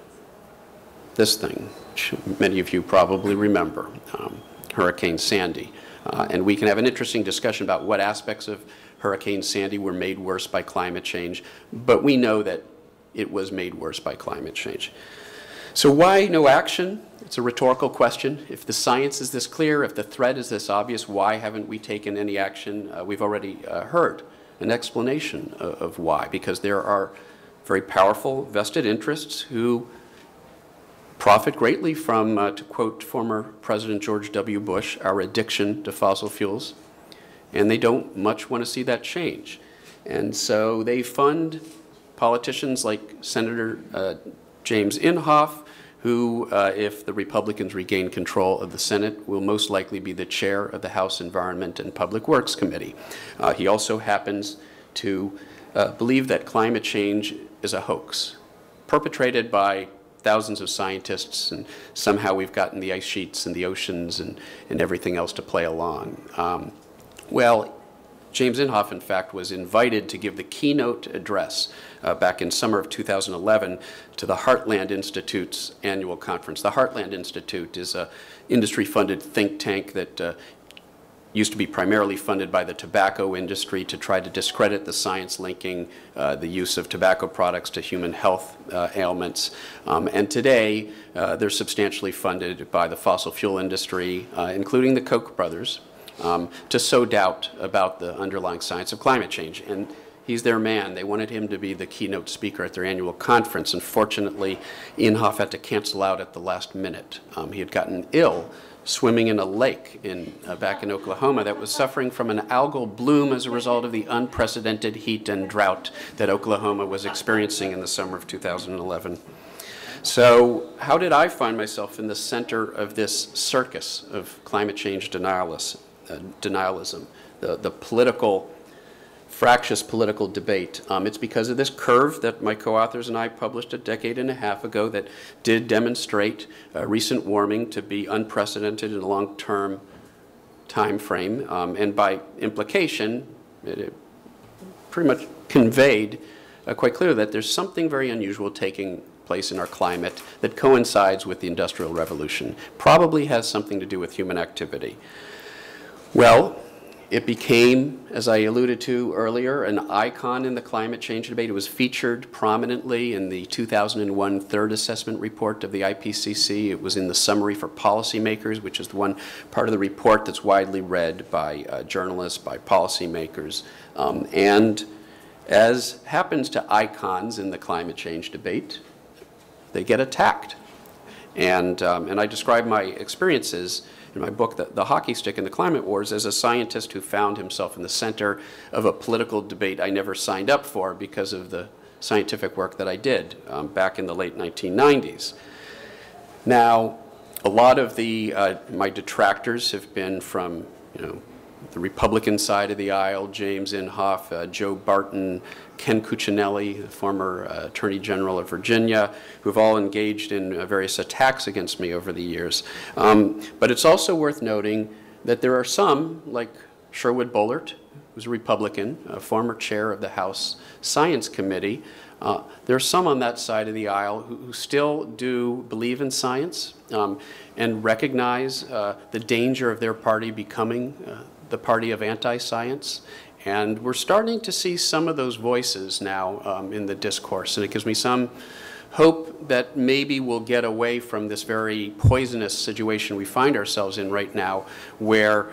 this thing, which many of you probably remember, um, Hurricane Sandy. Uh, and we can have an interesting discussion about what aspects of Hurricane Sandy were made worse by climate change, but we know that it was made worse by climate change. So why no action? It's a rhetorical question. If the science is this clear, if the threat is this obvious, why haven't we taken any action? Uh, we've already uh, heard an explanation of, of, why, because there are very powerful vested interests who profit greatly from, uh, to quote former President George W. Bush, our addiction to fossil fuels, and they don't much want to see that change. And so they fund politicians like Senator uh, James Inhofe, who, uh, if the Republicans regain control of the Senate, will most likely be the chair of the House Environment and Public Works Committee. Uh, he also happens to uh, believe that climate change is a hoax perpetrated by thousands of scientists, and somehow we've gotten the ice sheets and the oceans and, and everything else to play along. Um, well, James Inhofe, in fact, was invited to give the keynote address uh, back in summer of 2011 to the Heartland Institute's annual conference. The Heartland Institute is a industry-funded think tank that uh, used to be primarily funded by the tobacco industry to try to discredit the science linking uh, the use of tobacco products to human health uh, ailments. Um, and today, uh, they're substantially funded by the fossil fuel industry, uh, including the Koch brothers, um, to sow doubt about the underlying science of climate change. And he's their man. They wanted him to be the keynote speaker at their annual conference. Unfortunately, Inhofe had to cancel out at the last minute. Um, he had gotten ill swimming in a lake in, uh, back in Oklahoma that was suffering from an algal bloom as a result of the unprecedented heat and drought that Oklahoma was experiencing in the summer of 2011. So how did I find myself in the center of this circus of climate change denialis, uh, denialism, the, the political fractious political debate. Um, it's because of this curve that my co-authors and I published a decade and a half ago that did demonstrate uh, recent warming to be unprecedented in a long-term time frame, um, and by implication, it, it pretty much conveyed uh, quite clearly that there's something very unusual taking place in our climate that coincides with the Industrial Revolution, probably has something to do with human activity. Well, it became, as I alluded to earlier, an icon in the climate change debate. It was featured prominently in the 2001 third assessment report of the IPCC. It was in the summary for policymakers, which is the one part of the report that's widely read by uh, journalists, by policymakers. Um, and as happens to icons in the climate change debate, they get attacked. And, um, and I describe my experiences in my book, the, the, Hockey Stick and the Climate Wars, as a scientist who found himself in the center of a political debate I never signed up for because of the scientific work that I did um, back in the late 1990s. Now, a lot of the, uh, my detractors have been from, you know, the Republican side of the aisle, James Inhofe, uh, Joe Barton, Ken Cuccinelli, the former uh, Attorney General of Virginia, who have all engaged in uh, various attacks against me over the years. Um, but it's also worth noting that there are some, like Sherwood Boehlert, who's a Republican, a former chair of the House Science Committee. Uh, there are some on that side of the aisle who, who still do believe in science um, and recognize uh, the danger of their party becoming uh, the party of anti-science. And we're starting to see some of those voices now um, in the discourse, and it gives me some hope that maybe we'll get away from this very poisonous situation we find ourselves in right now, where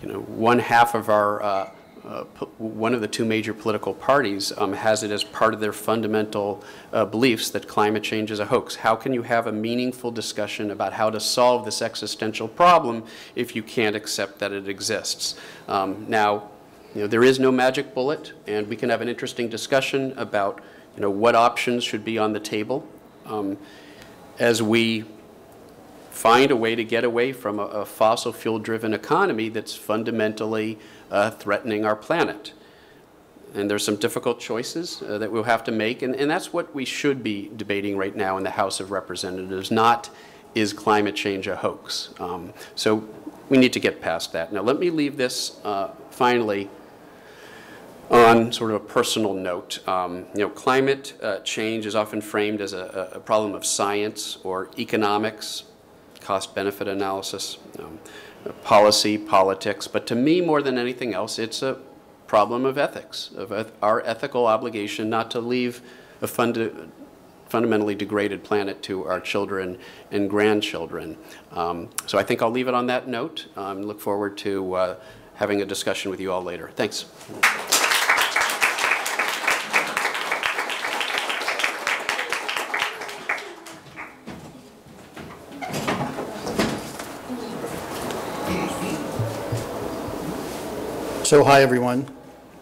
you know one half of our uh, one of the two major political parties um, has it as part of their fundamental uh, beliefs that climate change is a hoax. How can you have a meaningful discussion about how to solve this existential problem if you can't accept that it exists? Um, now, you know, there is no magic bullet, and we can have an interesting discussion about, you know, what options should be on the table um, as we find a way to get away from a, a fossil fuel-driven economy that's fundamentally uh, threatening our planet. And there's some difficult choices uh, that we'll have to make, and, and that's what we should be debating right now in the House of Representatives, not is climate change a hoax. Um, so we need to get past that. Now let me leave this uh, finally on sort of a personal note, um, you know, climate uh, change is often framed as a, a, problem of science or economics, cost-benefit analysis, um, policy, politics, but to me, more than anything else, it's a problem of ethics, of our ethical obligation not to leave a funda fundamentally degraded planet to our children and grandchildren. Um, so I think I'll leave it on that note. Um, look forward to uh, having a discussion with you all later. Thanks. So hi, everyone.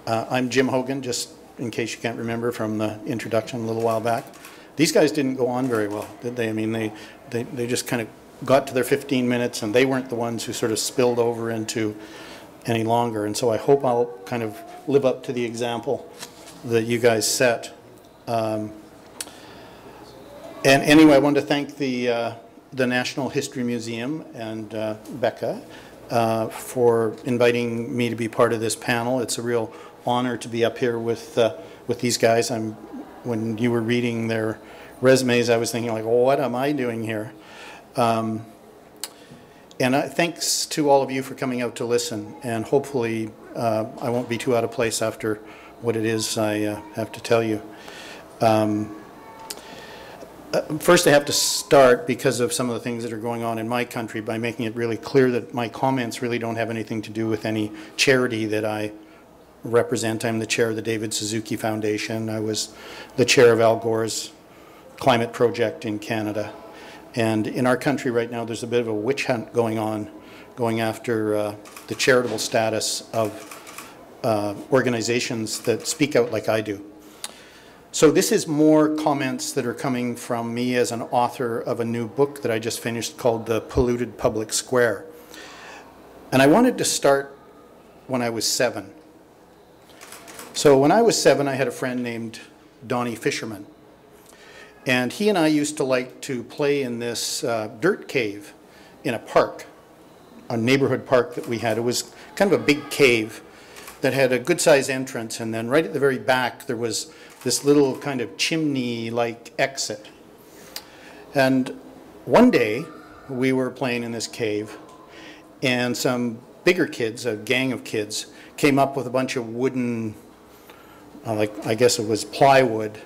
Uh, I'm Jim Hoggan, just in case you can't remember from the introduction a little while back. These guys didn't go on very well, did they? I mean, they, they, they just kind of got to their 15 minutes and they weren't the ones who sort of spilled over into any longer. And so I hope I'll kind of live up to the example that you guys set. Um, and anyway, I wanted to thank the, uh, the National History Museum and uh, Becca uh, for inviting me to be part of this panel. It's a real honor to be up here with, uh, with these guys. I'm, when you were reading their resumes, I was thinking like, well, what am I doing here? Um, and thanks to all of you for coming out to listen. And hopefully, uh, I won't be too out of place after what it is I uh, have to tell you. Um, First, I have to start, because of some of the things that are going on in my country, by making it really clear that my comments really don't have anything to do with any charity that I represent. I'm the chair of the David Suzuki Foundation. I was the chair of Al Gore's climate project in Canada. And in our country right now, there's a bit of a witch hunt going on, going after uh, the charitable status of uh, organizations that speak out like I do. So this is more comments that are coming from me as an author of a new book that I just finished called The Polluted Public Square. And I wanted to start when I was seven. So when I was seven, I had a friend named Donnie Fisherman. And he and I used to like to play in this uh, dirt cave in a park, a neighborhood park that we had. It was kind of a big cave that had a good sized entrance, and then right at the very back there was this little kind of chimney like exit. And one day we were playing in this cave, and some bigger kids, a gang of kids, came up with a bunch of wooden, uh, like I guess it was plywood,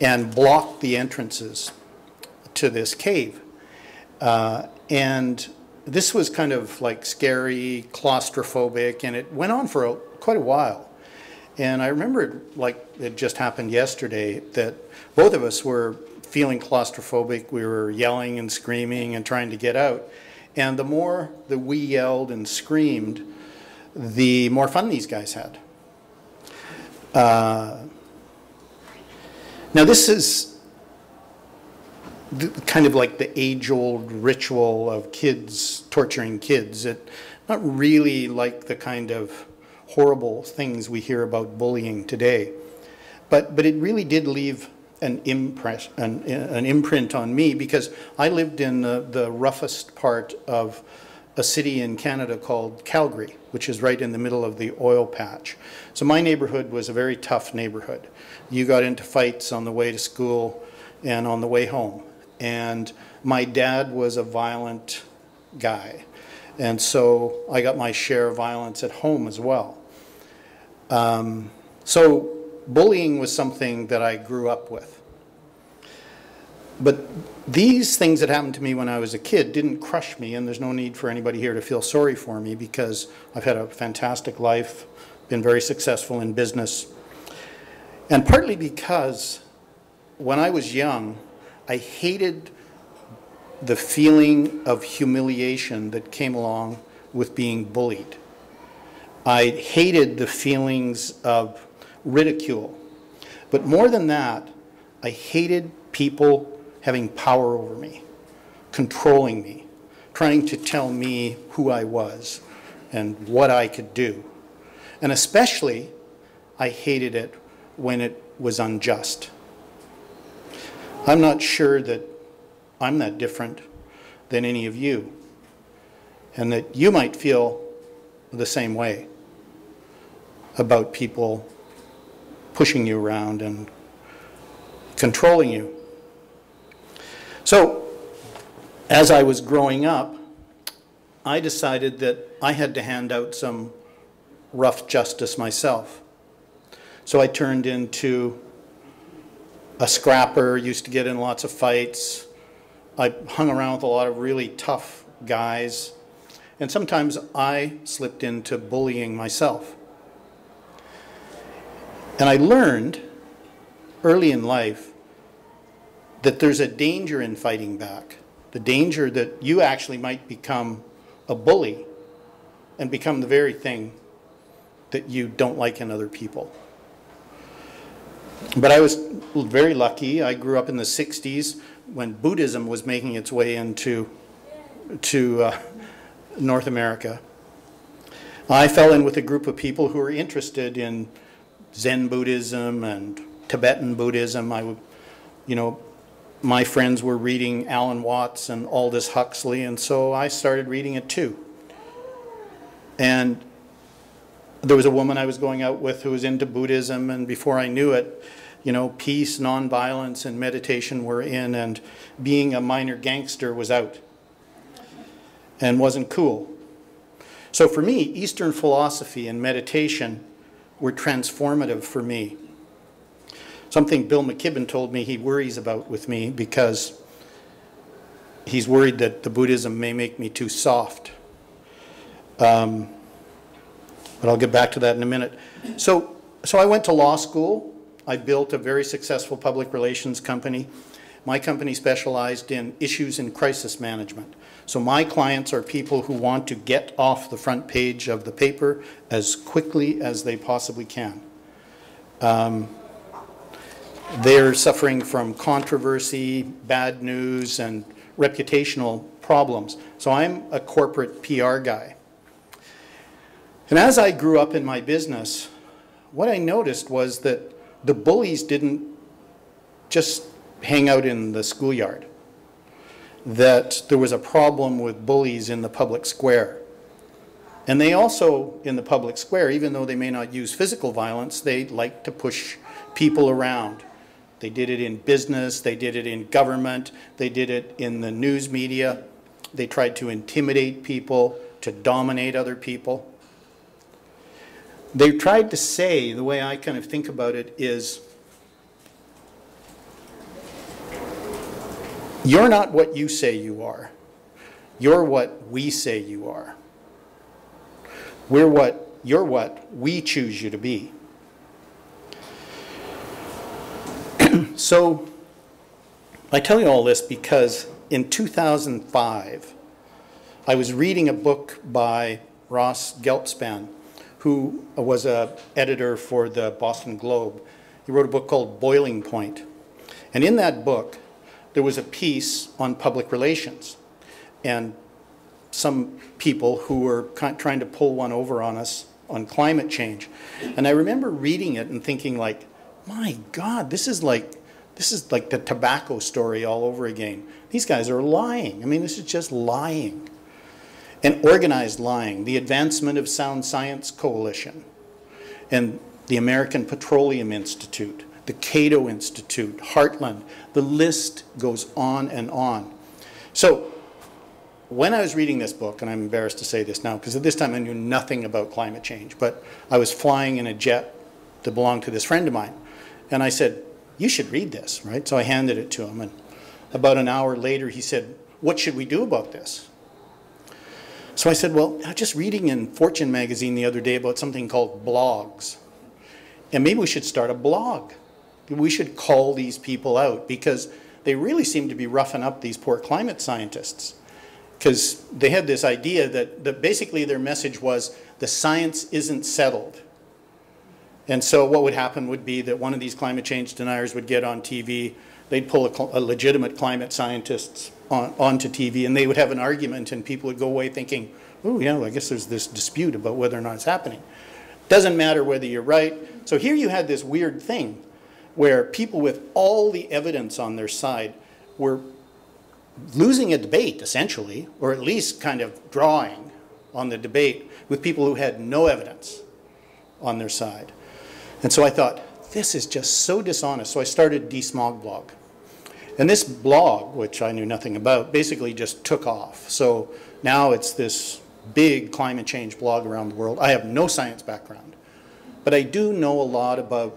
and blocked the entrances to this cave. Uh, and this was kind of like scary, claustrophobic, and it went on for a, quite a while. And I remember like it just happened yesterday that both of us were feeling claustrophobic. We were yelling and screaming and trying to get out. And the more that we yelled and screamed, the more fun these guys had. Uh, now, this is kind of like the age old ritual of kids torturing kids. It, not really like the kind of horrible things we hear about bullying today. But, but it really did leave an, impress, an, an imprint on me because I lived in the, the roughest part of a city in Canada called Calgary, which is right in the middle of the oil patch. So my neighborhood was a very tough neighborhood. You got into fights on the way to school and on the way home. And my dad was a violent guy. And so I got my share of violence at home as well. Um, so bullying was something that I grew up with. But these things that happened to me when I was a kid didn't crush me, and there's no need for anybody here to feel sorry for me because I've had a fantastic life, been very successful in business. And partly because when I was young, I hated the feeling of humiliation that came along with being bullied. I hated the feelings of ridicule. But more than that, I hated people having power over me, controlling me, trying to tell me who I was and what I could do. And especially, I hated it when it was unjust. I'm not sure that I'm that different than any of you, and that you might feel the same way about people pushing you around and controlling you. So, as I was growing up, I decided that I had to hand out some rough justice myself. So I turned into a scrapper, used to get in lots of fights. I hung around with a lot of really tough guys. And sometimes I slipped into bullying myself. And I learned early in life that there's a danger in fighting back. The danger that you actually might become a bully and become the very thing that you don't like in other people. But I was very lucky. I grew up in the 60s when Buddhism was making its way into to uh, North America. I fell in with a group of people who were interested in Zen Buddhism and Tibetan Buddhism. I, would- you know, my friends were reading Alan Watts and Aldous Huxley, and so I started reading it too. And there was a woman I was going out with who was into Buddhism, and before I knew it, you know, peace, nonviolence, and meditation were in, and being a minor gangster was out and wasn't cool. So for me, Eastern philosophy and meditation were transformative for me. Something Bill McKibben told me he worries about with me because he's worried that the Buddhism may make me too soft. Um, but I'll get back to that in a minute. So, so I went to law school. I built a very successful public relations company. My company specialized in issues in crisis management. So my clients are people who want to get off the front page of the paper as quickly as they possibly can. Um, they're suffering from controversy, bad news, and reputational problems. So I'm a corporate PR guy. And as I grew up in my business, what I noticed was that the bullies didn't just hang out in the schoolyard, that there was a problem with bullies in the public square. And they also, in the public square, even though they may not use physical violence, they like to push people around. They did it in business, they did it in government, they did it in the news media. They tried to intimidate people, to dominate other people. They tried to say, the way I kind of think about it is, you're not what you say you are. You're what we say you are. We're what, you're what we choose you to be. so, I tell you all this because in 2005, I was reading a book by Ross Gelbspan, who was a editor for the Boston Globe. He wrote a book called Boiling Point. And in that book, there was a piece on public relations. And some people who were trying to pull one over on us on climate change. And I remember reading it and thinking like, my God, this is like, this is like the tobacco story all over again. These guys are lying. I mean, this is just lying. And organized lying, the advancement of Sound Science Coalition, and the American Petroleum Institute, the Cato Institute, Heartland, the list goes on and on. So when I was reading this book, and I'm embarrassed to say this now, because at this time I knew nothing about climate change, but I was flying in a jet that belonged to this friend of mine. And I said, you should read this, right? So I handed it to him. And about an hour later, he said, what should we do about this? So I said, well, I was just reading in Fortune magazine the other day about something called blogs. And maybe we should start a blog. We should call these people out because they really seem to be roughing up these poor climate scientists. Because they had this idea that, that basically their message was the science isn't settled. And so what would happen would be that one of these climate change deniers would get on TV, they'd pull a, a legitimate climate scientist on, onto TV, and they would have an argument, and people would go away thinking, oh, yeah, well, I guess there's this dispute about whether or not it's happening. Doesn't matter whether you're right. So here you had this weird thing where people with all the evidence on their side were losing a debate, essentially, or at least kind of drawing on the debate with people who had no evidence on their side. And so I thought, this is just so dishonest. So I started Desmog Blog. And this blog, which I knew nothing about, basically just took off. So now it's this big climate change blog around the world. I have no science background, but I do know a lot about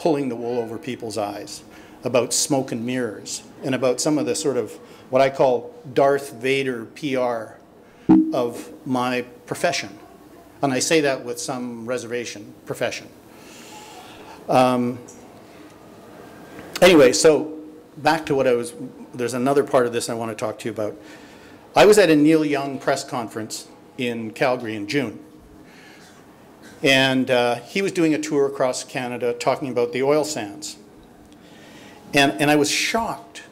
pulling the wool over people's eyes, about smoke and mirrors, and about some of the sort of what I call Darth Vader PR of my profession. And I say that with some reservation, profession. Um, anyway, so back to what I was, there's another part of this I want to talk to you about. I was at a Neil Young press conference in Calgary in June. And uh, he was doing a tour across Canada talking about the oil sands. And, and I was shocked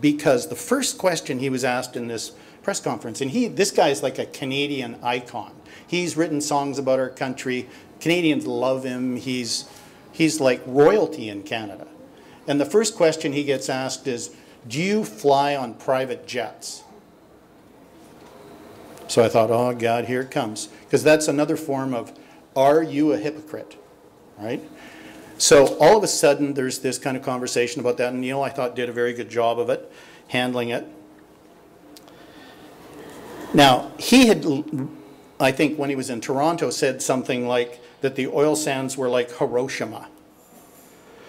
because the first question he was asked in this press conference, and he, this guy is like a Canadian icon. He's written songs about our country. Canadians love him. He's, he's like royalty in Canada. And the first question he gets asked is, do you fly on private jets? So I thought, oh God, here it comes. Because that's another form of, are you a hypocrite? Right? So all of a sudden, there's this kind of conversation about that. And Neil, I thought, did a very good job of it, handling it. Now, he had, I think, when he was in Toronto, said something like that the oil sands were like Hiroshima.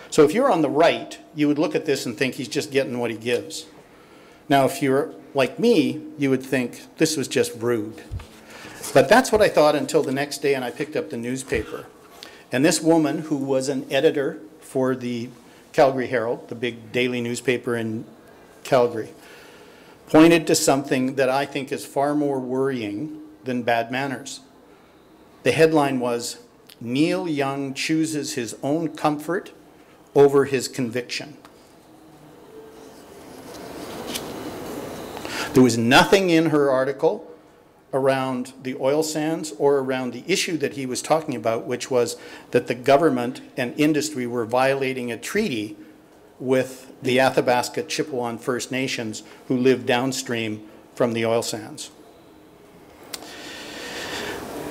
So if you're on the right, you would look at this and think he's just getting what he gives. Now, if you're like me, you would think this was just rude. But that's what I thought until the next day, and I picked up the newspaper. And this woman, who was an editor for the Calgary Herald, the big daily newspaper in Calgary, pointed to something that I think is far more worrying than bad manners. The headline was Neil Young chooses his own comfort over his conviction. There was nothing in her article around the oil sands or around the issue that he was talking about, which was that the government and industry were violating a treaty with the Athabasca Chippewa First Nations who live downstream from the oil sands.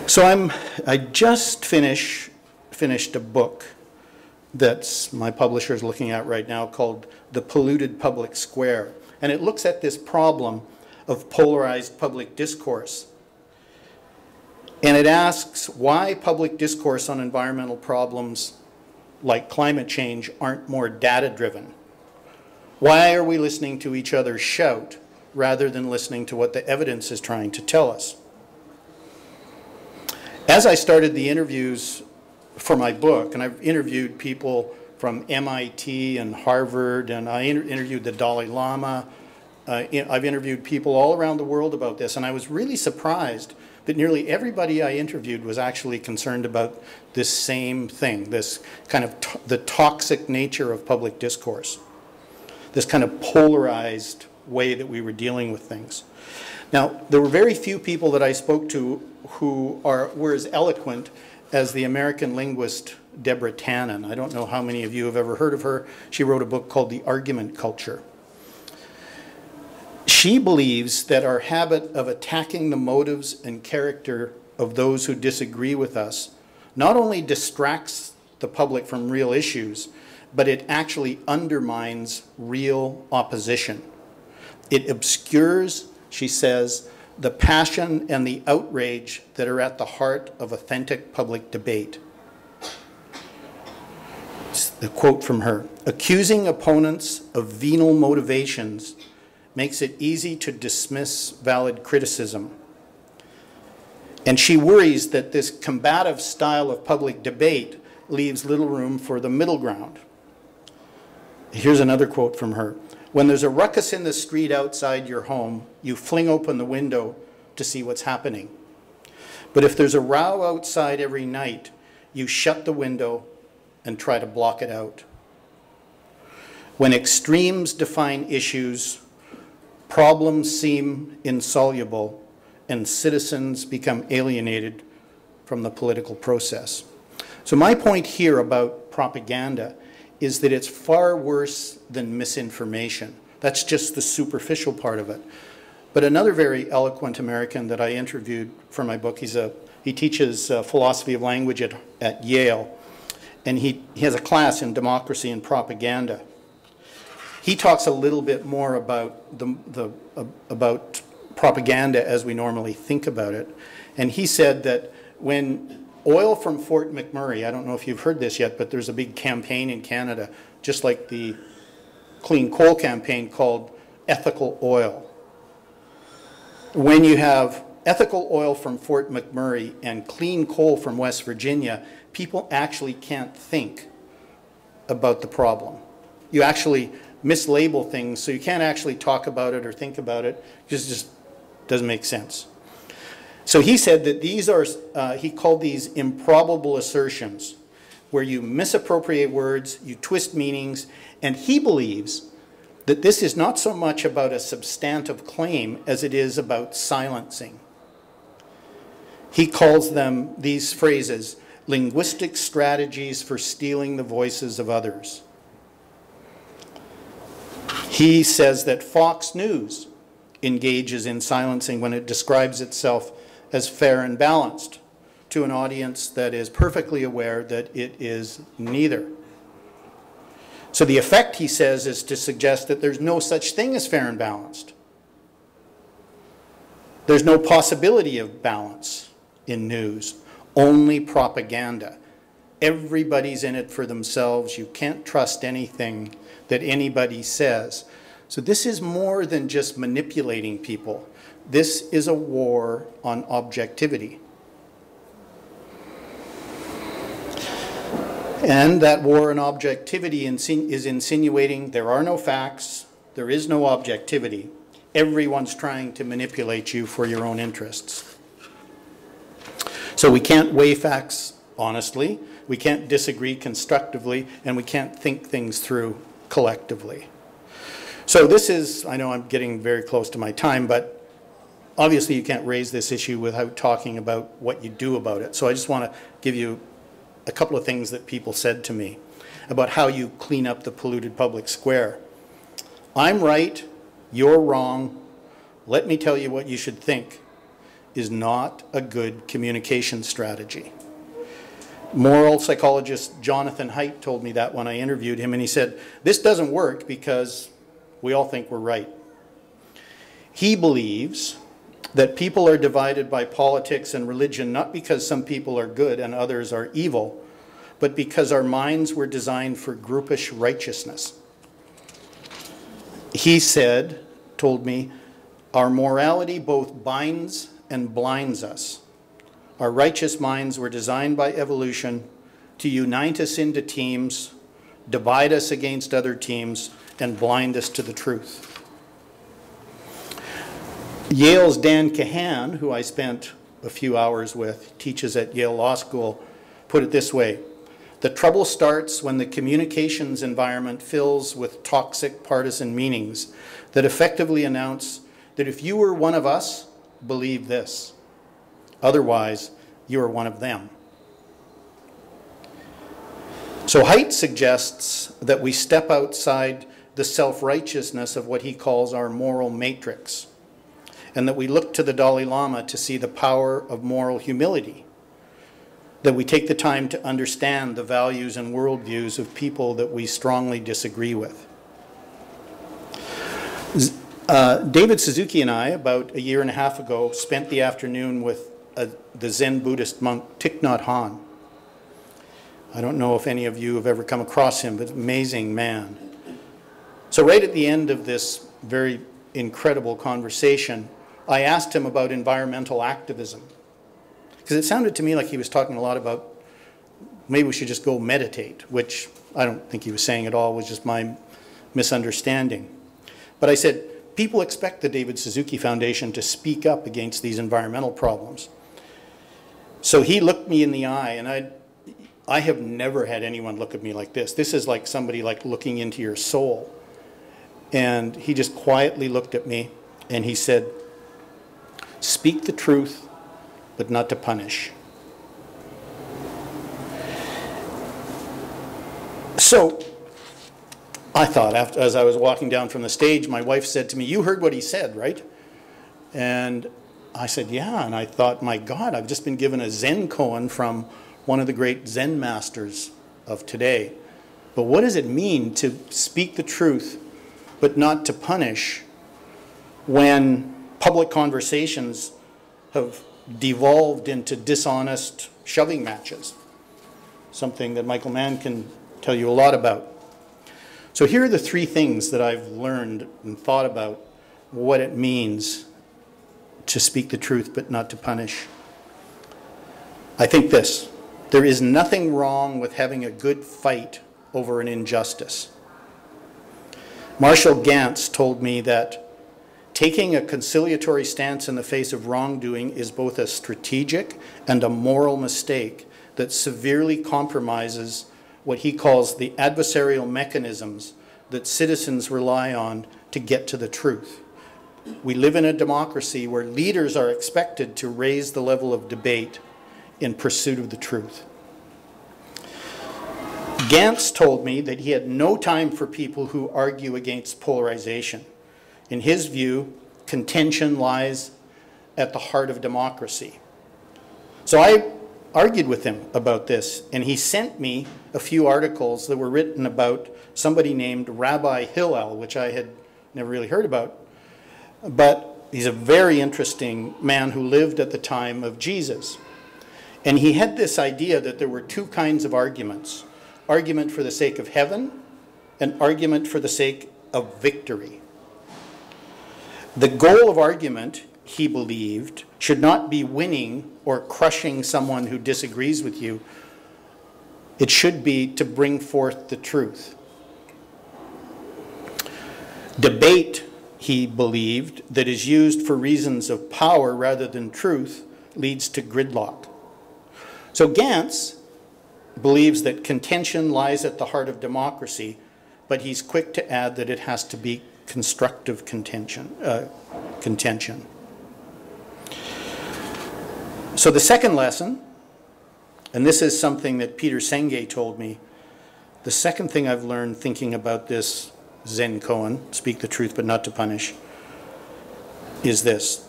So I'm, I just finish, finished a book that my publisher is looking at right now called The Polluted Public Square. And it looks at this problem of polarized public discourse. And it asks why public discourse on environmental problems like climate change aren't more data driven. Why are we listening to each other shout rather than listening to what the evidence is trying to tell us? As I started the interviews for my book, and I've interviewed people from MIT and Harvard, and I inter interviewed the Dalai Lama. Uh, I've interviewed people all around the world about this, and I was really surprised that nearly everybody I interviewed was actually concerned about this same thing, this kind of the toxic nature of public discourse, this kind of polarized way that we were dealing with things. Now, there were very few people that I spoke to who are, were as eloquent as the American linguist Deborah Tannen. I don't know how many of you have ever heard of her. She wrote a book called The Argument Culture. She believes that our habit of attacking the motives and character of those who disagree with us not only distracts the public from real issues, but it actually undermines real opposition. It obscures, she says, the passion and the outrage that are at the heart of authentic public debate. It's the quote from her accusing opponents of venal motivations makes it easy to dismiss valid criticism. And she worries that this combative style of public debate leaves little room for the middle ground. Here's another quote from her when there's a ruckus in the street outside your home, you fling open the window to see what's happening. But if there's a row outside every night, you shut the window and try to block it out. When extremes define issues, problems seem insoluble and citizens become alienated from the political process. So my point here about propaganda is that it's far worse than misinformation. That's just the superficial part of it. But another very eloquent American that I interviewed for my book, he's a, he teaches uh, philosophy of language at, at Yale, and he, he has a class in democracy and propaganda. He talks a little bit more about, the, the, uh, about propaganda as we normally think about it. And he said that when Oil from Fort McMurray, I don't know if you've heard this yet, but there's a big campaign in Canada, just like the clean coal campaign called Ethical Oil. When you have ethical oil from Fort McMurray and clean coal from West Virginia, people actually can't think about the problem. You actually mislabel things, so you can't actually talk about it or think about it, it just doesn't make sense. So he said that these are, uh, he called these improbable assertions, where you misappropriate words, you twist meanings, and he believes that this is not so much about a substantive claim as it is about silencing. He calls them, these phrases, linguistic strategies for stealing the voices of others. He says that Fox News engages in silencing when it describes itself as fair and balanced to an audience that is perfectly aware that it is neither. So the effect, he says, is to suggest that there's no such thing as fair and balanced. There's no possibility of balance in news, only propaganda. Everybody's in it for themselves. You can't trust anything that anybody says. So this is more than just manipulating people. This is a war on objectivity. And that war on objectivity is insinuating there are no facts, there is no objectivity. Everyone's trying to manipulate you for your own interests. So we can't weigh facts honestly, we can't disagree constructively, and we can't think things through collectively. So this is, I know I'm getting very close to my time, but obviously you can't raise this issue without talking about what you do about it. So I just want to give you a couple of things that people said to me about how you clean up the polluted public square. I'm right, you're wrong, let me tell you what you should think is not a good communication strategy. Moral psychologist Jonathan Haidt told me that when I interviewed him, and he said, This doesn't work because we all think we're right. He believes that people are divided by politics and religion not because some people are good and others are evil, but because our minds were designed for groupish righteousness. He said, told me, our morality both binds and blinds us. Our righteous minds were designed by evolution to unite us into teams, divide us against other teams, and blind us to the truth. Yale's Dan Kahan, who I spent a few hours with, teaches at Yale Law School, put it this way The trouble starts when the communications environment fills with toxic partisan meanings that effectively announce that if you were one of us, believe this. Otherwise, you are one of them. So Haidt suggests that we step outside the self righteousness of what he calls our moral matrix and that we look to the Dalai Lama to see the power of moral humility, that we take the time to understand the values and worldviews of people that we strongly disagree with. Uh, David Suzuki and I, about a year and a half ago, spent the afternoon with a, the Zen Buddhist monk Thich Nhat Hanh. I don't know if any of you have ever come across him, but amazing man. So right at the end of this very incredible conversation, I asked him about environmental activism. Because it sounded to me like he was talking a lot about maybe we should just go meditate, which I don't think he was saying at all, was just my misunderstanding. But I said, people expect the David Suzuki Foundation to speak up against these environmental problems. So he looked me in the eye, and I, I have never had anyone look at me like this. This is like somebody like looking into your soul. And he just quietly looked at me, and he said, Speak the truth, but not to punish. So, I thought, after, as I was walking down from the stage, my wife said to me, You heard what he said, right? And I said, Yeah. And I thought, My God, I've just been given a Zen koan from one of the great Zen masters of today. But what does it mean to speak the truth, but not to punish when public conversations have devolved into dishonest shoving matches, something that Michael Mann can tell you a lot about. So here are the three things that I've learned and thought about what it means to speak the truth but not to punish. I think this there is nothing wrong with having a good fight over an injustice. Marshall Ganz told me that Taking a conciliatory stance in the face of wrongdoing is both a strategic and a moral mistake that severely compromises what he calls the adversarial mechanisms that citizens rely on to get to the truth. We live in a democracy where leaders are expected to raise the level of debate in pursuit of the truth. Ganz told me that he had no time for people who argue against polarization. In his view, contention lies at the heart of democracy. So I argued with him about this, and he sent me a few articles that were written about somebody named Rabbi Hillel, which I had never really heard about. But he's a very interesting man who lived at the time of Jesus. And he had this idea that there were two kinds of arguments argument for the sake of heaven, and argument for the sake of victory. The goal of argument, he believed, should not be winning or crushing someone who disagrees with you. It should be to bring forth the truth. Debate, he believed, that is used for reasons of power rather than truth leads to gridlock. So Ganz believes that contention lies at the heart of democracy, but he's quick to add that it has to be constructive contention. Uh, contention. So the second lesson, and this is something that Peter Senge told me, the second thing I've learned thinking about this Zen koan, speak the truth but not to punish, is this.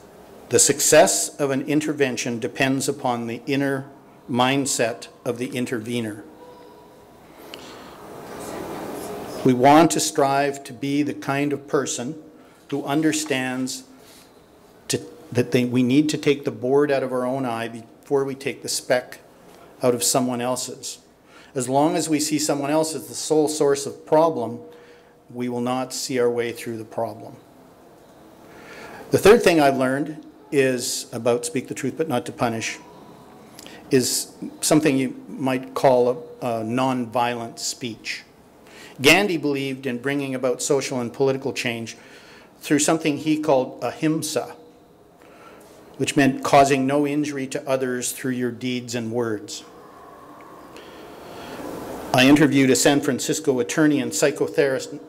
The success of an intervention depends upon the inner mindset of the intervener. We want to strive to be the kind of person who understands to, that they, we need to take the board out of our own eye before we take the speck out of someone else's. As long as we see someone else as the sole source of problem, we will not see our way through the problem. The third thing I've learned is about speak the truth but not to punish is something you might call a, a nonviolent speech. Gandhi believed in bringing about social and political change through something he called ahimsa, which meant causing no injury to others through your deeds and words. I interviewed a San Francisco attorney and psychotherapist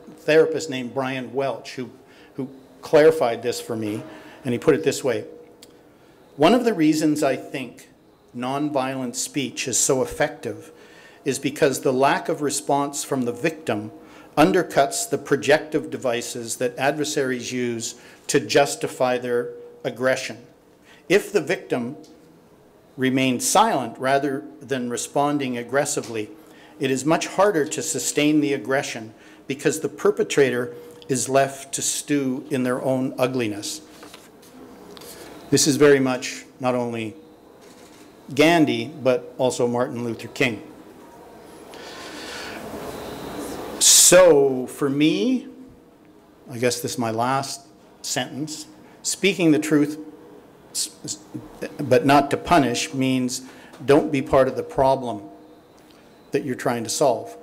named Brian Welch, who, who clarified this for me, and he put it this way One of the reasons I think nonviolent speech is so effective is because the lack of response from the victim undercuts the projective devices that adversaries use to justify their aggression. If the victim remains silent rather than responding aggressively, it is much harder to sustain the aggression because the perpetrator is left to stew in their own ugliness. This is very much not only Gandhi, but also Martin Luther King. So for me, I guess this is my last sentence, speaking the truth but not to punish means don't be part of the problem that you're trying to solve.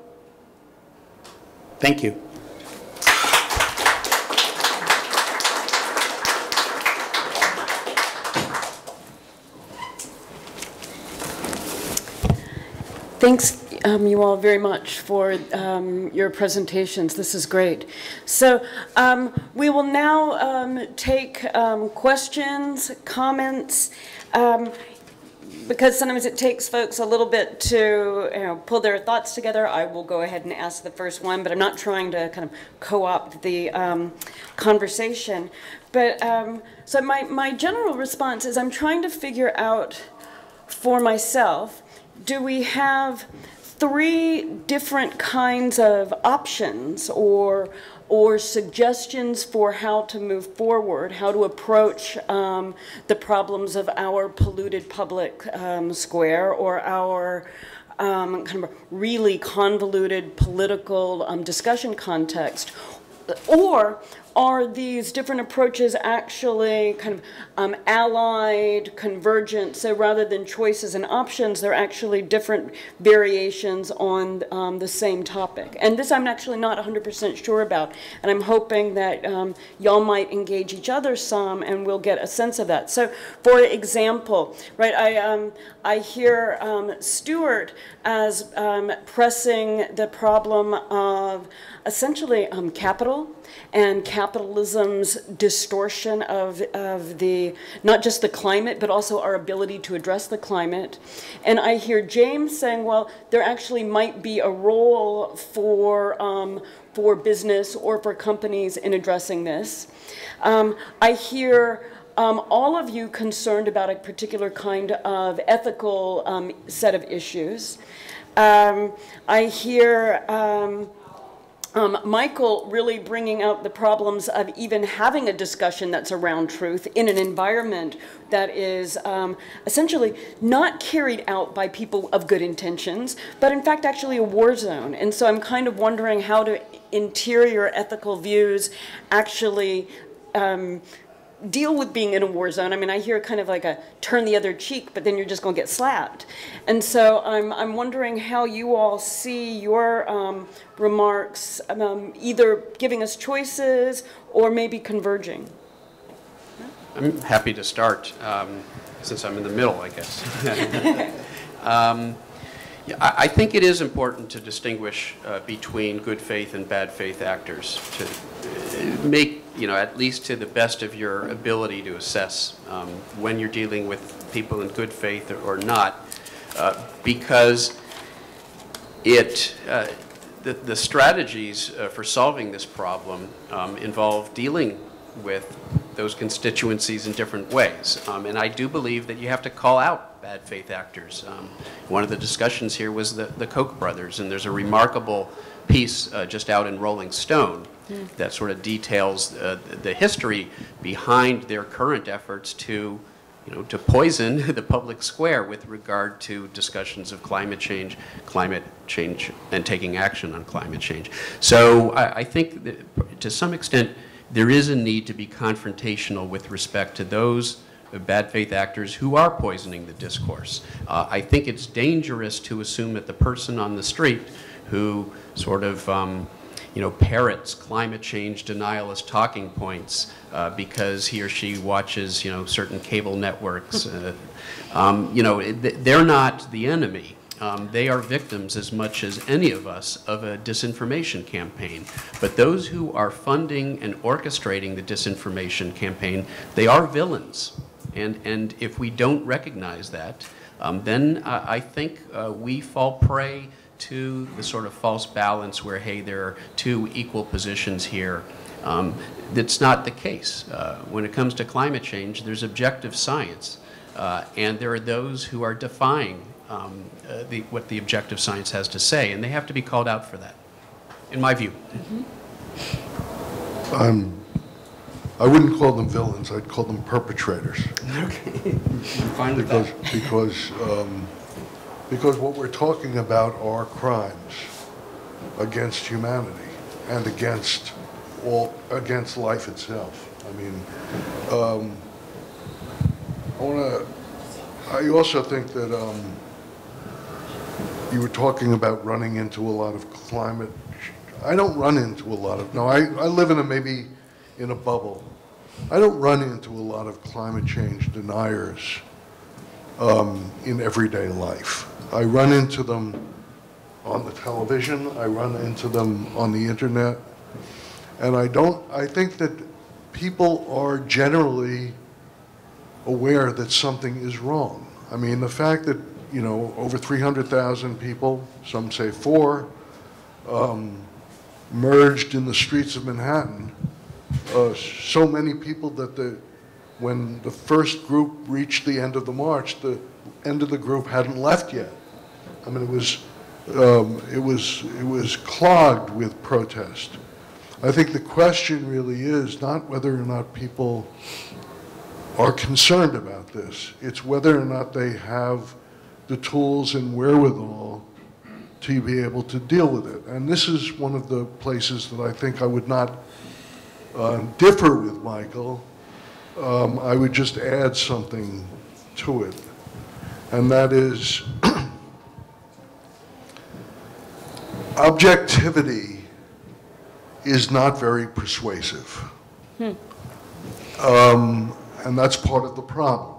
Thank you. Thanks, um, you all, very much for um, your presentations. This is great. So um, we will now um, take um, questions, comments. Um, because sometimes it takes folks a little bit to you know, pull their thoughts together, I will go ahead and ask the first one, but I'm not trying to kind of co-opt the conversation. But so my, my general response is I'm trying to figure out for myself do we have three different kinds of options or or suggestions for how to move forward, how to approach um, the problems of our polluted public um, square or our um, kind of really convoluted political um, discussion context, or are these different approaches actually kind of um, allied, convergent? So rather than choices and options, they're actually different variations on um, the same topic. And this I'm actually not 100% sure about, and I'm hoping that um, y'all might engage each other some, and we'll get a sense of that. So, for example, right, I um, I hear um, Stuart as um, pressing the problem of essentially capital and capitalism's distortion of, of the, not just the climate, but also our ability to address the climate. And I hear James saying, well, there actually might be a role for, um, for business or for companies in addressing this. Um, I hear um, all of you concerned about a particular kind of ethical um, set of issues. Um, I hear um, Michael really bringing out the problems of even having a discussion that's around truth in an environment that is um, essentially not carried out by people of good intentions, but in fact actually a war zone. And so I'm kind of wondering how do interior ethical views actually um, deal with being in a war zone. I mean, I hear kind of like a turn the other cheek, but then you're just going to get slapped. And so I'm, I'm wondering how you all see your um, remarks um, either giving us choices or maybe converging. I'm happy to start, um, since I'm in the middle, I guess. um, yeah, I, I, think it is important to distinguish uh, between good faith and bad faith actors to uh, make, you know, at least to the best of your ability to assess um, when you're dealing with people in good faith or, or not, uh, because it, uh, the, the strategies uh, for solving this problem um, involve dealing with those constituencies in different ways. Um, and I do believe that you have to call out bad faith actors. Um, one of the discussions here was the, the Koch brothers, and there's a remarkable piece uh, just out in Rolling Stone that sort of details uh, the history behind their current efforts to you know, to poison the public square with regard to discussions of climate change, climate change, and taking action on climate change. So I, I think that to some extent, there is a need to be confrontational with respect to those bad faith actors who are poisoning the discourse. Uh, I think it's dangerous to assume that the person on the street who sort of um, you know, parrots climate change denialist talking points uh, because he or she watches, you know, certain cable networks. Uh, um, you know, they're not the enemy. Um, they are victims as much as any of us of a disinformation campaign. But those who are funding and orchestrating the disinformation campaign, they are villains. And, and if we don't recognize that, um, then uh, I think uh, we fall prey to the sort of false balance where, hey, there are two equal positions here. Um, that's not the case. Uh, when it comes to climate change, there's objective science. Uh, and there are those who are defying um, uh, the, what the objective science has to say, and they have to be called out for that, in my view. Mm-hmm. I'm, I wouldn't call them villains, I'd call them perpetrators. Okay, I'm fine with because, that. Because, um, because what we're talking about are crimes against humanity and against all, against life itself. I mean, um, I want to, I also think that um, you were talking about running into a lot of climate. I don't run into a lot of, no, I, I live in a maybe in a bubble. I don't run into a lot of climate change deniers um, in everyday life. I run into them on the television, I run into them on the internet, and I don't, I think that people are generally aware that something is wrong. I mean, the fact that you know, over 300,000 people, some say four, um, merged in the streets of Manhattan. Uh, so many people that the, when the first group reached the end of the march, the end of the group hadn't left yet. I mean, it was, um, it was, it was clogged with protest. I think the question really is not whether or not people are concerned about this. It's whether or not they have the tools and wherewithal to be able to deal with it. And this is one of the places that I think I would not uh, differ with Michael, um, I would just add something to it. And that is objectivity is not very persuasive. Um, and that's part of the problem.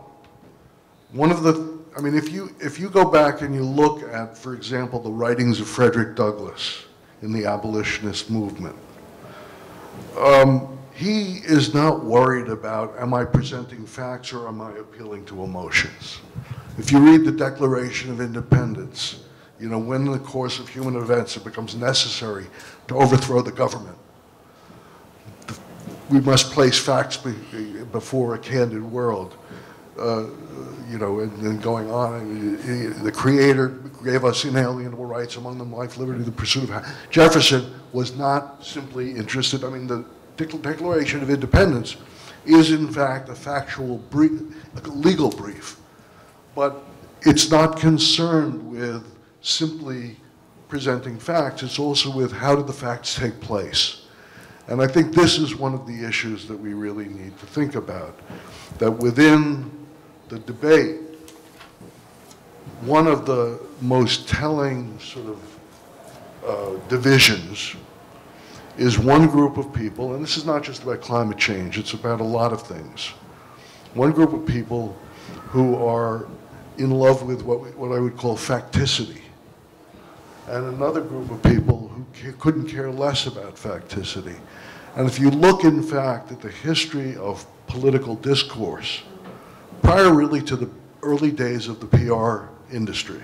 One of the, I mean, if you, if you go back and you look at, for example, the writings of Frederick Douglass in the abolitionist movement, um, he is not worried about, am I presenting facts or am I appealing to emotions? If you read the Declaration of Independence, you know, when in the course of human events it becomes necessary to overthrow the government, we must place facts be, before a candid world. Uh, you know, and, going on, the Creator gave us inalienable rights, among them life, liberty, the pursuit of. Ha- Jefferson was not simply interested. I mean, the Declaration of Independence is in fact a factual brief, a legal brief, but it's not concerned with simply presenting facts. It's also with how did the facts take place. And I think this is one of the issues that we really need to think about. That within the debate, one of the most telling sort of uh, divisions is one group of people, and this is not just about climate change, it's about a lot of things. One group of people who are in love with what, what I would call facticity, and another group of people who couldn't care less about facticity. And if you look, in fact, at the history of political discourse, prior really to the early days of the PR industry,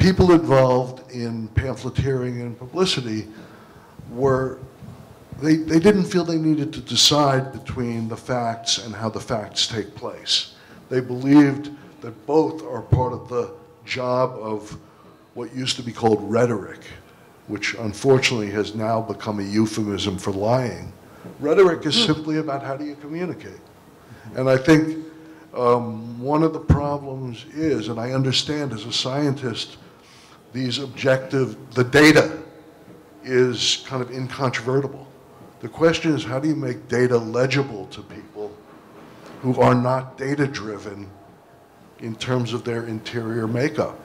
people involved in pamphleteering and publicity were, they, they didn't feel they needed to decide between the facts and how the facts take place. They believed that both are part of the job of what used to be called rhetoric, which unfortunately has now become a euphemism for lying. Rhetoric is simply about how do you communicate. And I think um, one of the problems is, and I understand as a scientist, these objective, the data is kind of incontrovertible. The question is how do you make data legible to people who are not data driven in terms of their interior makeup?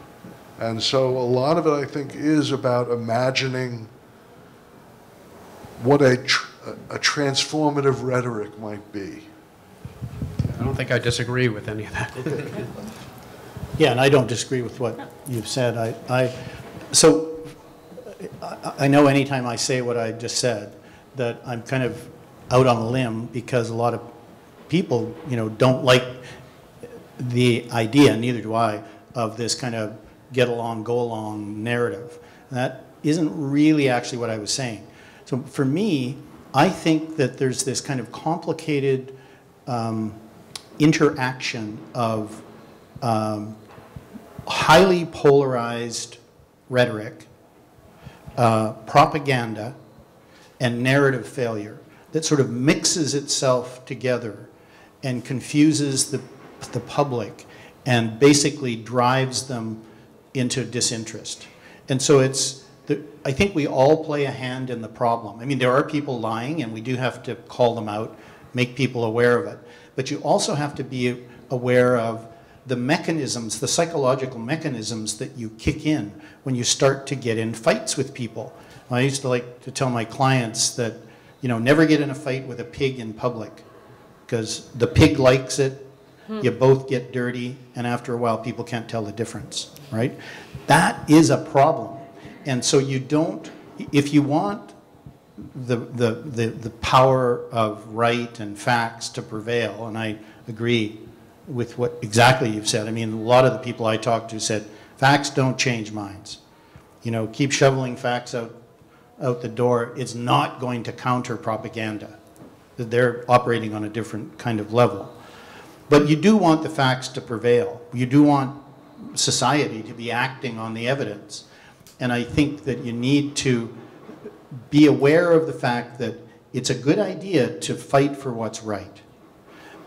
And so a lot of it, I think, is about imagining what a, tr- a transformative rhetoric might be. I don't think I disagree with any of that. Yeah, and I don't disagree with what you've said. I, I, so I, I know anytime I say what I just said, that I'm kind of out on a limb because a lot of people, you know, don't like the idea, neither do I, of this kind of get along, go along narrative. And that isn't really actually what I was saying. So for me, I think that there's this kind of complicated um, interaction of um, highly polarized rhetoric, uh, propaganda, and narrative failure that sort of mixes itself together and confuses the, the public and basically drives them into disinterest. And so it's, the, I think we all play a hand in the problem. I mean, there are people lying, and we do have to call them out, make people aware of it. But you also have to be aware of the mechanisms, the psychological mechanisms that you kick in when you start to get in fights with people. I used to like to tell my clients that, you know, never get in a fight with a pig in public because the pig likes it, you both get dirty, and after a while, people can't tell the difference, right? That is a problem. And so you don't, if you want the, the, the, the power of right and facts to prevail, and I agree with what exactly you've said. I mean, a lot of the people I talked to said, facts don't change minds. You know, keep shoveling facts out, out the door. It's not going to counter propaganda. They're operating on a different kind of level. But you do want the facts to prevail. You do want society to be acting on the evidence. And I think that you need to be aware of the fact that it's a good idea to fight for what's right.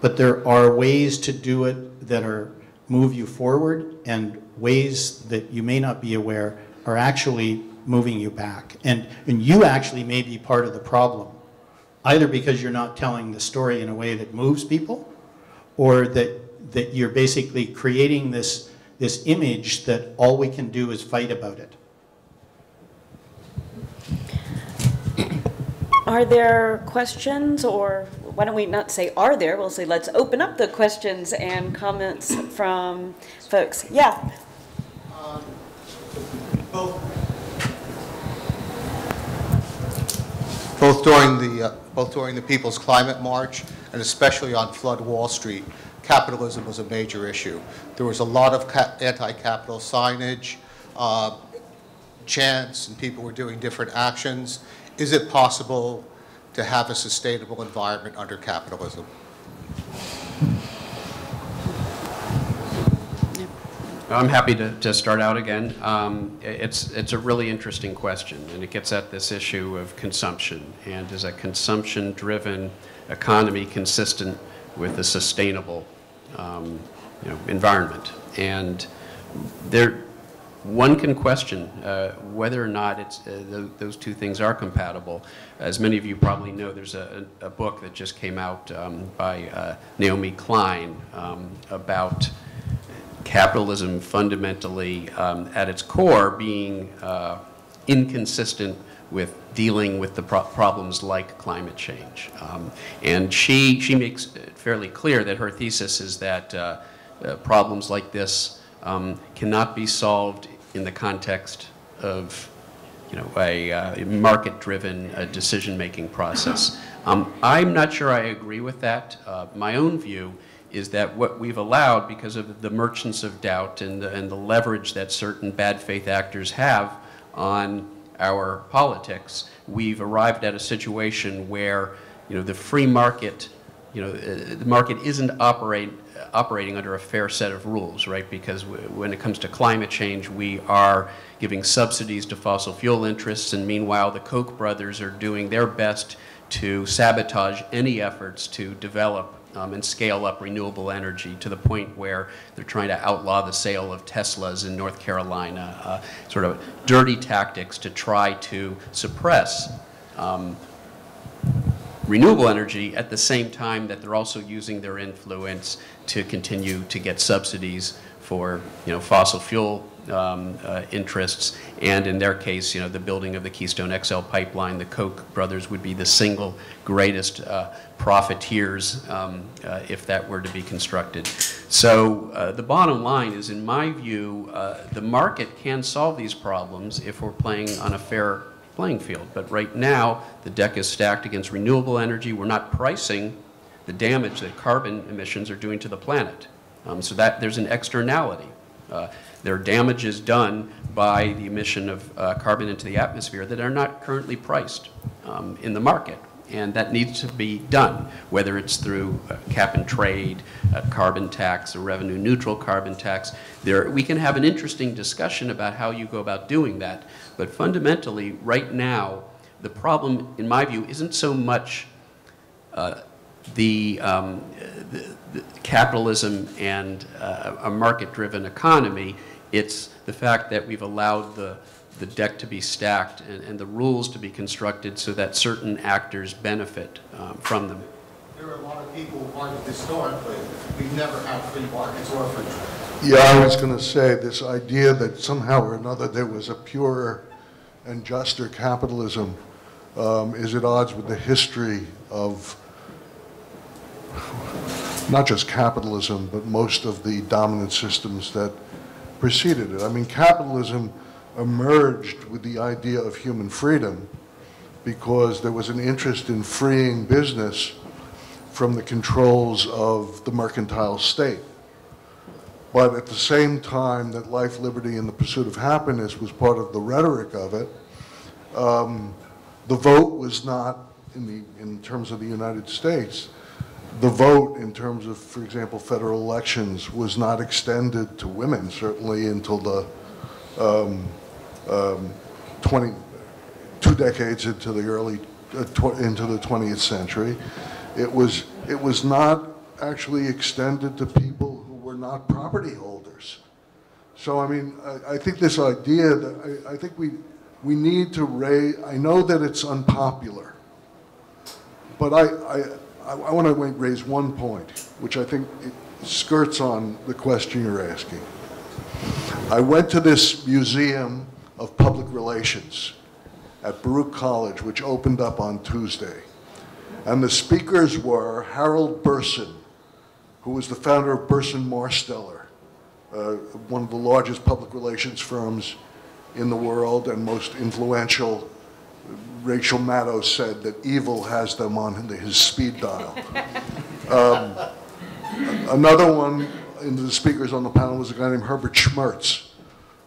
But there are ways to do it that are move you forward and ways that you may not be aware are actually moving you back. And, and you actually may be part of the problem either because you're not telling the story in a way that moves people, or that, that you're basically creating this, this image that all we can do is fight about it. Are there questions, or why don't we not say are there, we'll say let's open up the questions and comments from folks. Yeah, Both both during the, uh, both during the People's Climate March and especially on Flood Wall Street, capitalism was a major issue. There was a lot of ca- anti-capital signage, uh, chants, and people were doing different actions. Is it possible to have a sustainable environment under capitalism? I'm happy to, to start out again. Um, it's, it's a really interesting question, and it gets at this issue of consumption. And is a consumption-driven economy consistent with a sustainable um, you know, environment? And there, one can question uh, whether or not it's, uh, th those two things are compatible. As many of you probably know, there's a, a book that just came out um, by uh, Naomi Klein um, about capitalism fundamentally um, at its core being uh, inconsistent with dealing with the pro problems like climate change. Um, and she, she makes it fairly clear that her thesis is that uh, uh, problems like this um, cannot be solved in the context of you know, a uh, market-driven uh, decision-making process. Um, I'm not sure I agree with that. Uh, my own view is that what we've allowed, because of the merchants of doubt and the, and the leverage that certain bad faith actors have on our politics, we've arrived at a situation where, you know, the free market, you know, uh, the market isn't operate, operating under a fair set of rules, right? Because when it comes to climate change, we are giving subsidies to fossil fuel interests, and meanwhile, the Koch brothers are doing their best to sabotage any efforts to develop um, and scale up renewable energy to the point where they're trying to outlaw the sale of Teslas in North Carolina, uh, sort of dirty tactics to try to suppress um, renewable energy at the same time that they're also using their influence to continue to get subsidies for you know, fossil fuel um, uh, interests, and in their case, you know, the building of the Keystone XL pipeline, the Koch brothers would be the single greatest uh, profiteers um, uh, if that were to be constructed. So uh, the bottom line is, in my view, uh, the market can solve these problems if we're playing on a fair playing field. But right now, the deck is stacked against renewable energy. We're not pricing the damage that carbon emissions are doing to the planet. Um, so that there's an externality. Uh, there are damages done by the emission of uh, carbon into the atmosphere that are not currently priced um, in the market. And that needs to be done, whether it's through uh, cap and trade, a carbon tax, a revenue neutral carbon tax. There, we can have an interesting discussion about how you go about doing that. But fundamentally, right now, the problem, in my view, isn't so much uh, the, um, the, the, capitalism and uh, a market-driven economy. It's the fact that we've allowed the, the deck to be stacked and, and the rules to be constructed so that certain actors benefit um, from them. There are a lot of people who argue historically we've never had free markets or free Yeah, I was going to say this idea that somehow or another there was a purer and juster capitalism um, is at odds with the history of not just capitalism, but most of the dominant systems that preceded it. I mean, capitalism emerged with the idea of human freedom because there was an interest in freeing business from the controls of the mercantile state. But at the same time that life, liberty, and the pursuit of happiness was part of the rhetoric of it, um, the vote was not, in, the, in terms of the United States, the vote in terms of, for example, federal elections was not extended to women, certainly until the um, um, 20, two decades into the early, uh, into the 20th century. It was, it was not actually extended to people who were not property holders. So, I mean, I, I think this idea that, I, I think we, we need to raise, I know that it's unpopular, But I, I, I want to raise one point, which I think skirts on the question you're asking. I went to this museum of public relations at Baruch College, which opened up on Tuesday. And the speakers were Harold Burson, who was the founder of Burson Marsteller, uh, one of the largest public relations firms in the world and most influential. Rachel Maddow said that evil has them on his speed dial. Um, another one in the speakers on the panel was a guy named Herbert Schmertz,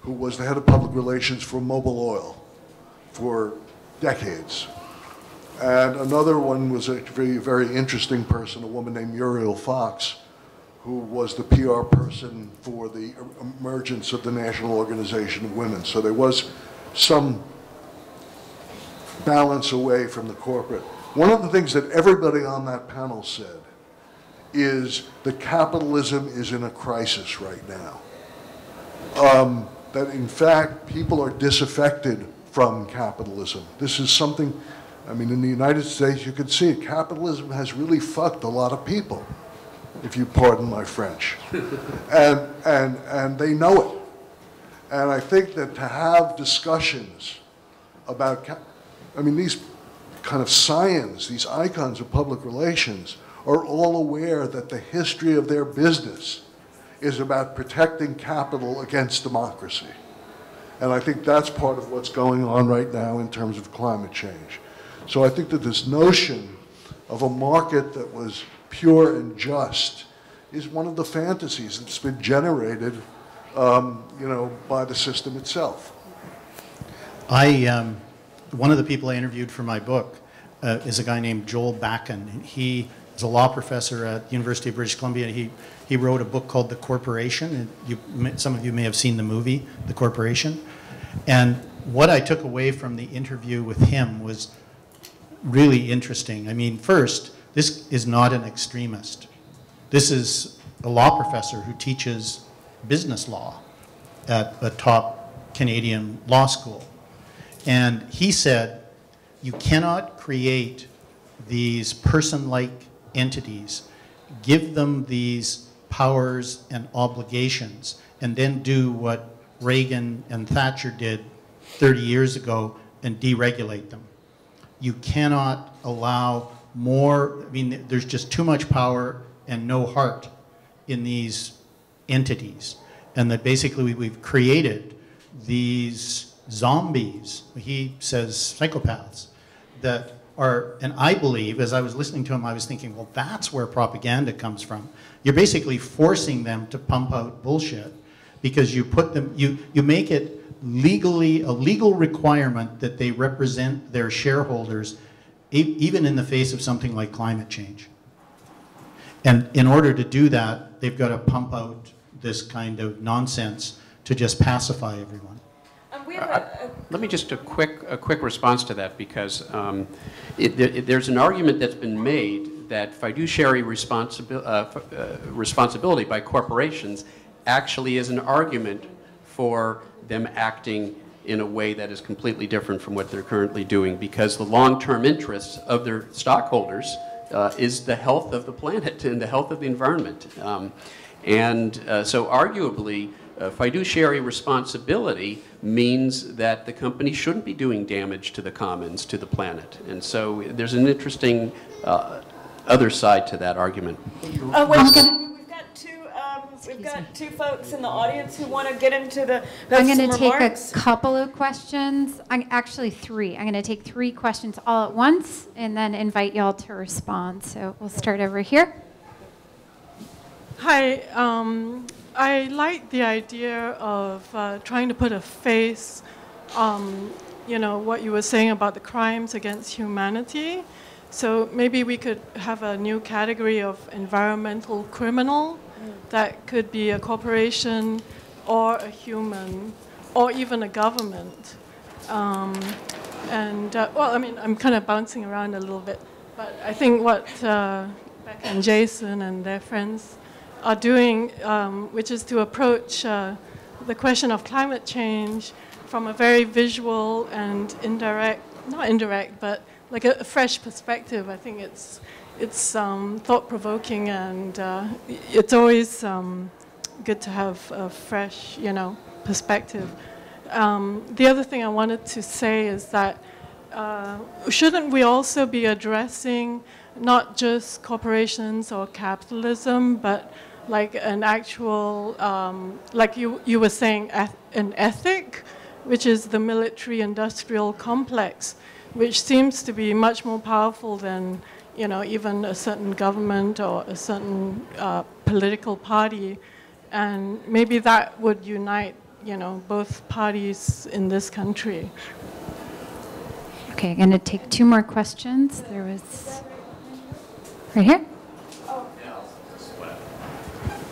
who was the head of public relations for Mobil Oil for decades. And another one was a very, very interesting person, a woman named Muriel Fox, who was the PR person for the emergence of the National Organization of Women. So there was some balance away from the corporate. One of the things that everybody on that panel said is that capitalism is in a crisis right now. Um, that in fact, people are disaffected from capitalism. This is something, I mean, in the United States, you can see it. Capitalism has really fucked a lot of people if you pardon my French. and, and, and they know it. And I think that to have discussions about, I mean, these kind of science, these icons of public relations, are all aware that the history of their business is about protecting capital against democracy. And I think that's part of what's going on right now in terms of climate change. So I think that this notion of a market that was pure and just is one of the fantasies that's been generated, um, you know, by the system itself. I, um, one of the people I interviewed for my book uh, is a guy named Joel Bakan. He is a law professor at the University of British Columbia. He, he wrote a book called The Corporation. You, some of you may have seen the movie, The Corporation. And what I took away from the interview with him was really interesting. I mean, first, this is not an extremist. This is a law professor who teaches business law at a top Canadian law school. And he said, you cannot create these person-like entities, give them these powers and obligations, and then do what Reagan and Thatcher did 30 years ago and deregulate them. You cannot allow more, I mean, there's just too much power and no heart in these entities. And that basically we've created these zombies, he says psychopaths, that and I believe, as I was listening to him, I was thinking, well, that's where propaganda comes from. You're basically forcing them to pump out bullshit because you put them, you, you make it legally, a legal requirement that they represent their shareholders even in the face of something like climate change. And in order to do that, they've got to pump out this kind of nonsense to just pacify everyone. Let me just a quick a quick response to that because um, it, it, there's an argument that's been made that fiduciary responsibi uh, uh, responsibility by corporations actually is an argument for them acting in a way that is completely different from what they're currently doing because the long-term interests of their stockholders uh, is the health of the planet and the health of the environment. Um, and uh, so arguably, uh, fiduciary responsibility means that the company shouldn't be doing damage to the commons, to the planet. And so there's an interesting uh, other side to that argument. Oh, wait, We've got two folks in the audience who want to get into the. I'm going to take a couple of questions. I'm actually three. I'm going to take three questions all at once and then invite y'all to respond. So we'll start over here. Hi. Um, I like the idea of uh, trying to put a face, um, you know, what you were saying about the crimes against humanity. So maybe we could have a new category of environmental criminal that could be a corporation or a human or even a government. Um, and, uh, well, I mean, I'm kind of bouncing around a little bit, but I think what uh, Becca and Jason and their friends are doing, um, which is to approach uh, the question of climate change from a very visual and indirect, not indirect, but like a, a fresh perspective. I think it's it's um, thought provoking, and uh, it's always um, good to have a fresh, you know, perspective. Um, the other thing I wanted to say is that uh, shouldn't we also be addressing not just corporations or capitalism, but like an actual, um, like you, you were saying, an ethic, which is the military industrial complex, which seems to be much more powerful than you know, even a certain government or a certain uh, political party. And maybe that would unite, you know, both parties in this country. Okay, I'm going to take two more questions. There was, right here?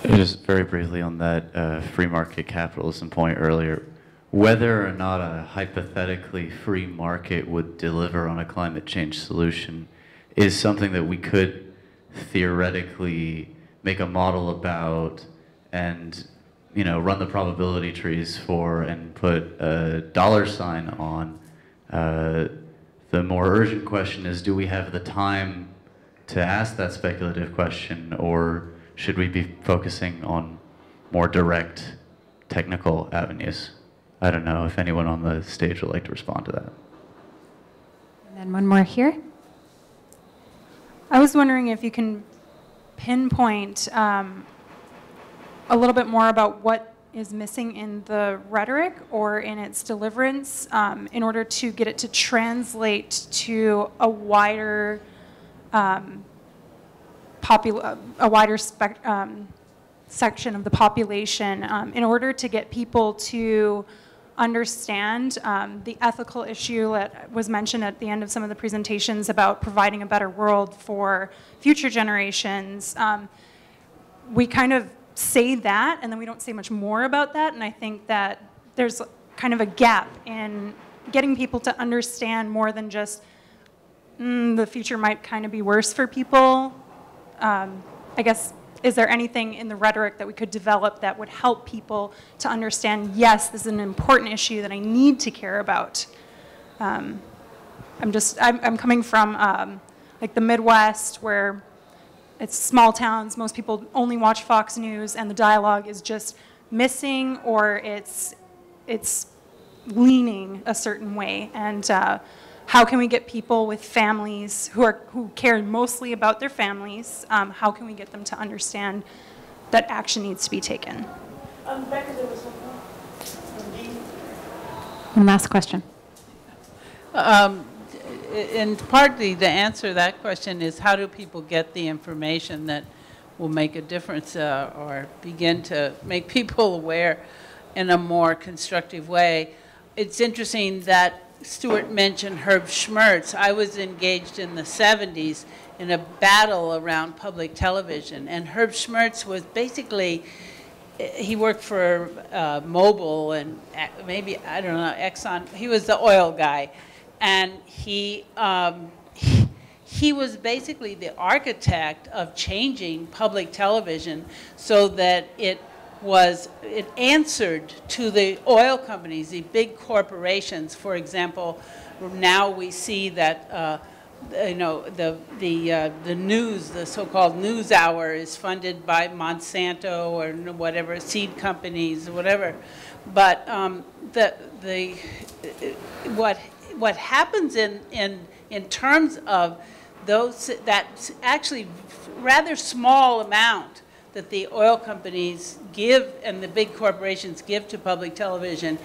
Just very briefly on that uh, free market capitalism point earlier, whether or not a hypothetically free market would deliver on a climate change solution is something that we could theoretically make a model about and you know run the probability trees for and put a dollar sign on. Uh, the more urgent question is, do we have the time to ask that speculative question, or should we be focusing on more direct technical avenues? I don't know if anyone on the stage would like to respond to that. And then one more here. I was wondering if you can pinpoint um, a little bit more about what is missing in the rhetoric or in its deliverance um, in order to get it to translate to a wider um, a wider um, section of the population um, in order to get people to understand um, the ethical issue that was mentioned at the end of some of the presentations about providing a better world for future generations. Um, we kind of say that, and then we don't say much more about that, and I think that there's kind of a gap in getting people to understand more than just mm, the future might kind of be worse for people. Um, I guess is there anything in the rhetoric that we could develop that would help people to understand, yes, this is an important issue that I need to care about? Um, I'm just, I'm, I'm coming from um, like the Midwest where it's small towns, most people only watch Fox News and the dialogue is just missing or it's, it's leaning a certain way. And uh, how can we get people with families who, are, who care mostly about their families, um, how can we get them to understand that action needs to be taken? Um, One last question. Um, and partly the answer to that question is how do people get the information that will make a difference uh, or begin to make people aware in a more constructive way. It's interesting that Stuart mentioned Herb Schmertz. I was engaged in the 70s in a battle around public television, and Herb Schmertz was basically, he worked for uh, Mobil and maybe, I don't know, Exxon. He was the oil guy. And he, um, he, he was basically the architect of changing public television so that it was it answered to the oil companies, the big corporations. For example, now we see that uh, you know the the uh, the news, the so-called news hour, is funded by Monsanto or whatever seed companies, whatever. But um, the the what what happens in in in terms of those that actually rather small amount that the oil companies give and the big corporations give to public television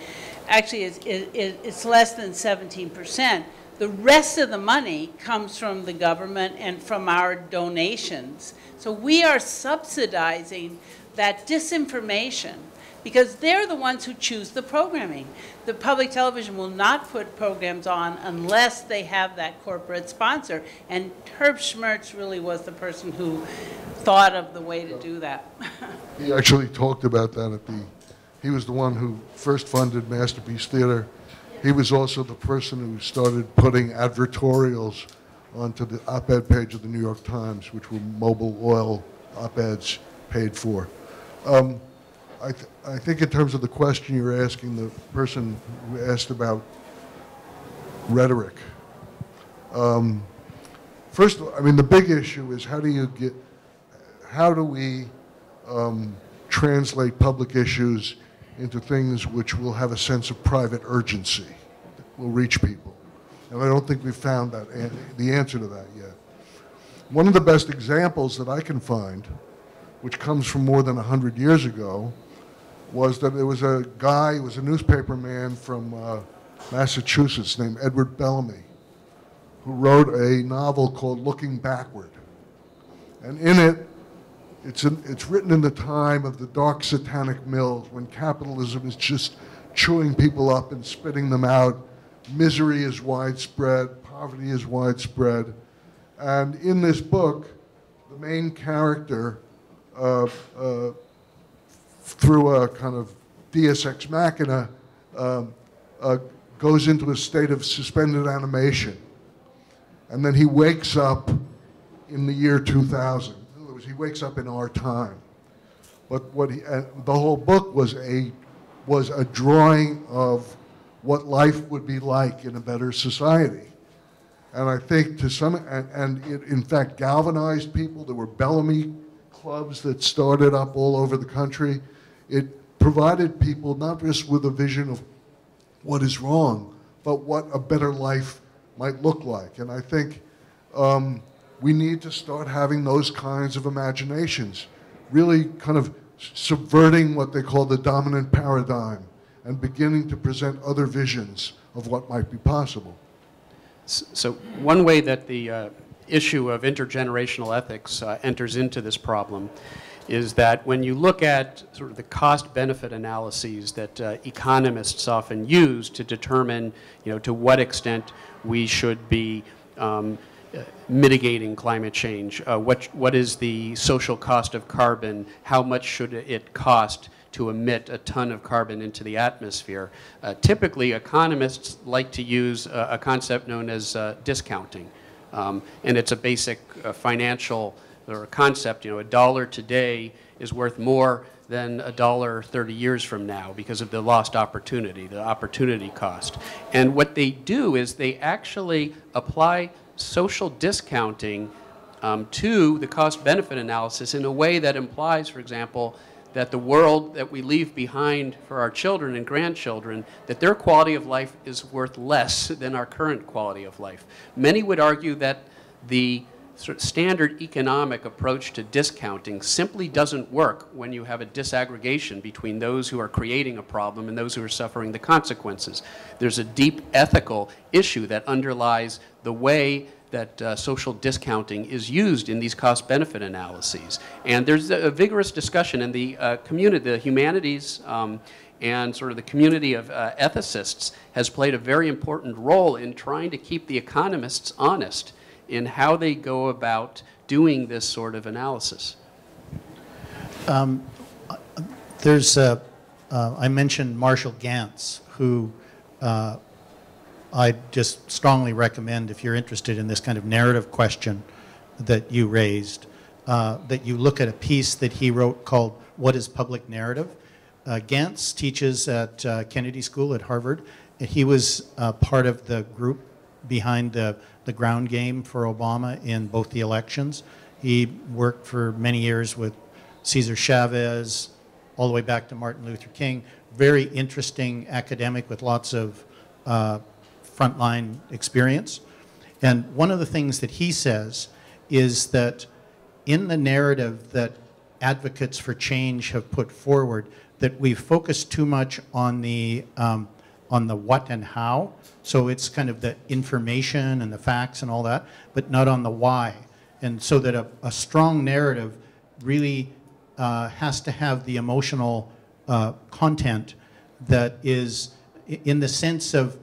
actually is, is, is less than 17%. The rest of the money comes from the government and from our donations. So we are subsidizing that disinformation because they're the ones who choose the programming. The public television will not put programs on unless they have that corporate sponsor. And Herb Schmertz really was the person who thought of the way to do that. he actually talked about that at the, he was the one who first funded Masterpiece Theater. He was also the person who started putting advertorials onto the op-ed page of the New York Times, which were Mobil oil op-eds paid for. Um, I, th I think in terms of the question you're asking, the person who asked about rhetoric, Um, first, of all, I mean, the big issue is how do you get, how do we um, translate public issues into things which will have a sense of private urgency, will reach people? And I don't think we've found that, the answer to that yet. One of the best examples that I can find, which comes from more than 100 years ago, was that there was a guy, he was a newspaper man from uh, Massachusetts named Edward Bellamy, who wrote a novel called Looking Backward. And in it, it's, it's written in the time of the dark satanic mills when capitalism is just chewing people up and spitting them out. Misery is widespread, poverty is widespread. And in this book, the main character, uh, uh, through a kind of deus ex machina, um, uh, goes into a state of suspended animation. And then he wakes up in the year 2000. In other words, he wakes up in our time. But what he, uh, the whole book was a, was a drawing of what life would be like in a better society. And I think to some, and, and it in fact galvanized people. There were Bellamy clubs that started up all over the country. It provided people not just with a vision of what is wrong, but what a better life might look like. And I think um, we need to start having those kinds of imaginations, really kind of subverting what they call the dominant paradigm and beginning to present other visions of what might be possible. So one way that the uh, issue of intergenerational ethics uh, enters into this problem is that when you look at sort of the cost-benefit analyses that uh, economists often use to determine, you know, to what extent we should be um, uh, mitigating climate change, uh, what, what is the social cost of carbon, how much should it cost to emit a ton of carbon into the atmosphere. Uh, typically, economists like to use a, a concept known as uh, discounting. Um, and it's a basic financial or a concept, you know, a dollar today is worth more than a dollar 30 years from now because of the lost opportunity, the opportunity cost. And what they do is they actually apply social discounting um, to the cost benefit analysis in a way that implies, for example, that the world that we leave behind for our children and grandchildren, that their quality of life is worth less than our current quality of life. Many would argue that the sort of standard economic approach to discounting simply doesn't work when you have a disaggregation between those who are creating a problem and those who are suffering the consequences. There's a deep ethical issue that underlies the way that uh, social discounting is used in these cost benefit analyses. And there's a, a vigorous discussion in the uh, community, the humanities um, and sort of the community of uh, ethicists has played a very important role in trying to keep the economists honest in how they go about doing this sort of analysis. Um, There's, uh, I mentioned Marshall Ganz, who uh, I just strongly recommend, if you're interested in this kind of narrative question that you raised, uh, that you look at a piece that he wrote called What is Public Narrative? Uh, Ganz teaches at uh, Kennedy School at Harvard. He was part of the group behind the, the ground game for Obama in both the elections. He worked for many years with Cesar Chavez, all the way back to Martin Luther King. Very interesting academic with lots of uh, frontline experience. And one of the things that he says is that in the narrative that advocates for change have put forward, that we've focused too much on the um, on the what and how. So it's kind of the information and the facts and all that, but not on the why. And so that a, a strong narrative really uh, has to have the emotional uh, content that is in the sense of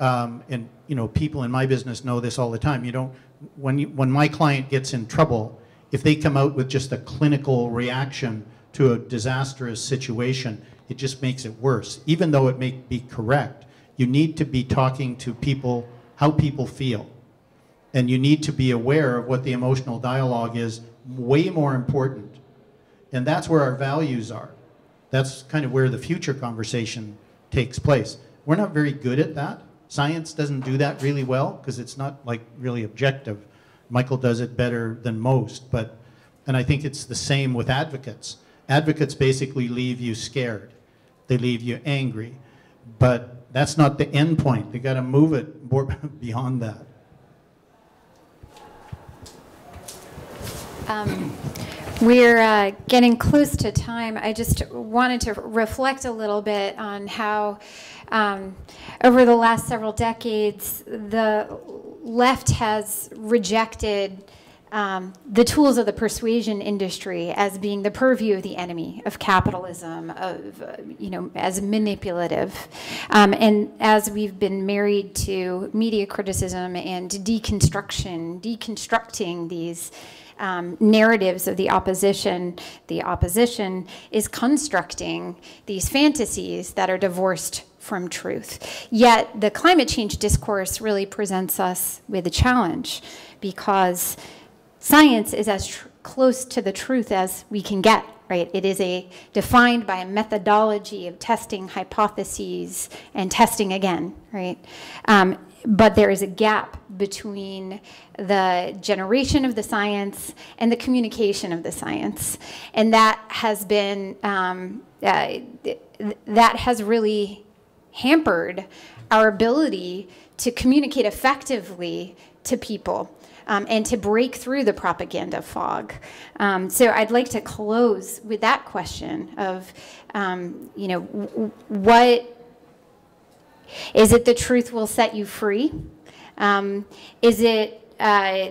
um, and you know people in my business know this all the time you don't when you, when my client gets in trouble if they come out with just a clinical reaction to a disastrous situation it just makes it worse even though it may be correct you need to be talking to people how people feel and you need to be aware of what the emotional dialogue is way more important and that's where our values are that's kind of where the future conversation takes place we're not very good at that Science doesn't do that really well because it's not like really objective. Michael does it better than most, but, and I think it's the same with advocates. Advocates basically leave you scared. They leave you angry. But that's not the end point. They got to move it more beyond that. Um, we're uh, getting close to time. I just wanted to reflect a little bit on how, um, over the last several decades, the left has rejected um, the tools of the persuasion industry as being the purview of the enemy of capitalism, of uh, you know, as manipulative, um, and as we've been married to media criticism and deconstruction, deconstructing these. Um, narratives of the opposition, the opposition is constructing these fantasies that are divorced from truth. Yet the climate change discourse really presents us with a challenge because science is as close to the truth as we can get right? It is a defined by a methodology of testing hypotheses and testing again right? Um, but there is a gap between the generation of the science and the communication of the science. And that has been um, uh, that has really hampered our ability to communicate effectively to people um, and to break through the propaganda fog. Um, so I'd like to close with that question of, um, you know, what is it the truth will set you free? Um, is it uh,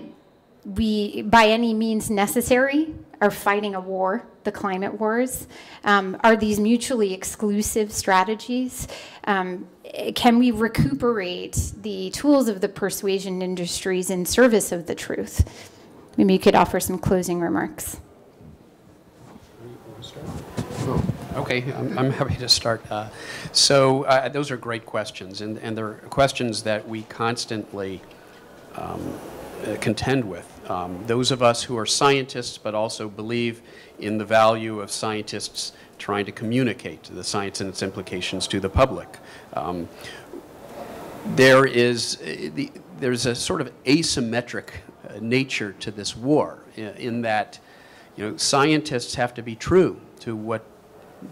we by any means necessary are fighting a war, the climate wars? Um, are these mutually exclusive strategies? Um, can we recuperate the tools of the persuasion industries in service of the truth? Maybe you could offer some closing remarks. Okay, I'm, I'm happy to start. Uh, so uh, those are great questions, and, and they're questions that we constantly um, contend with. Um, those of us who are scientists but also believe in the value of scientists trying to communicate the science and its implications to the public. Um, there is uh, the, there's a sort of asymmetric uh, nature to this war in, in that you know scientists have to be true to what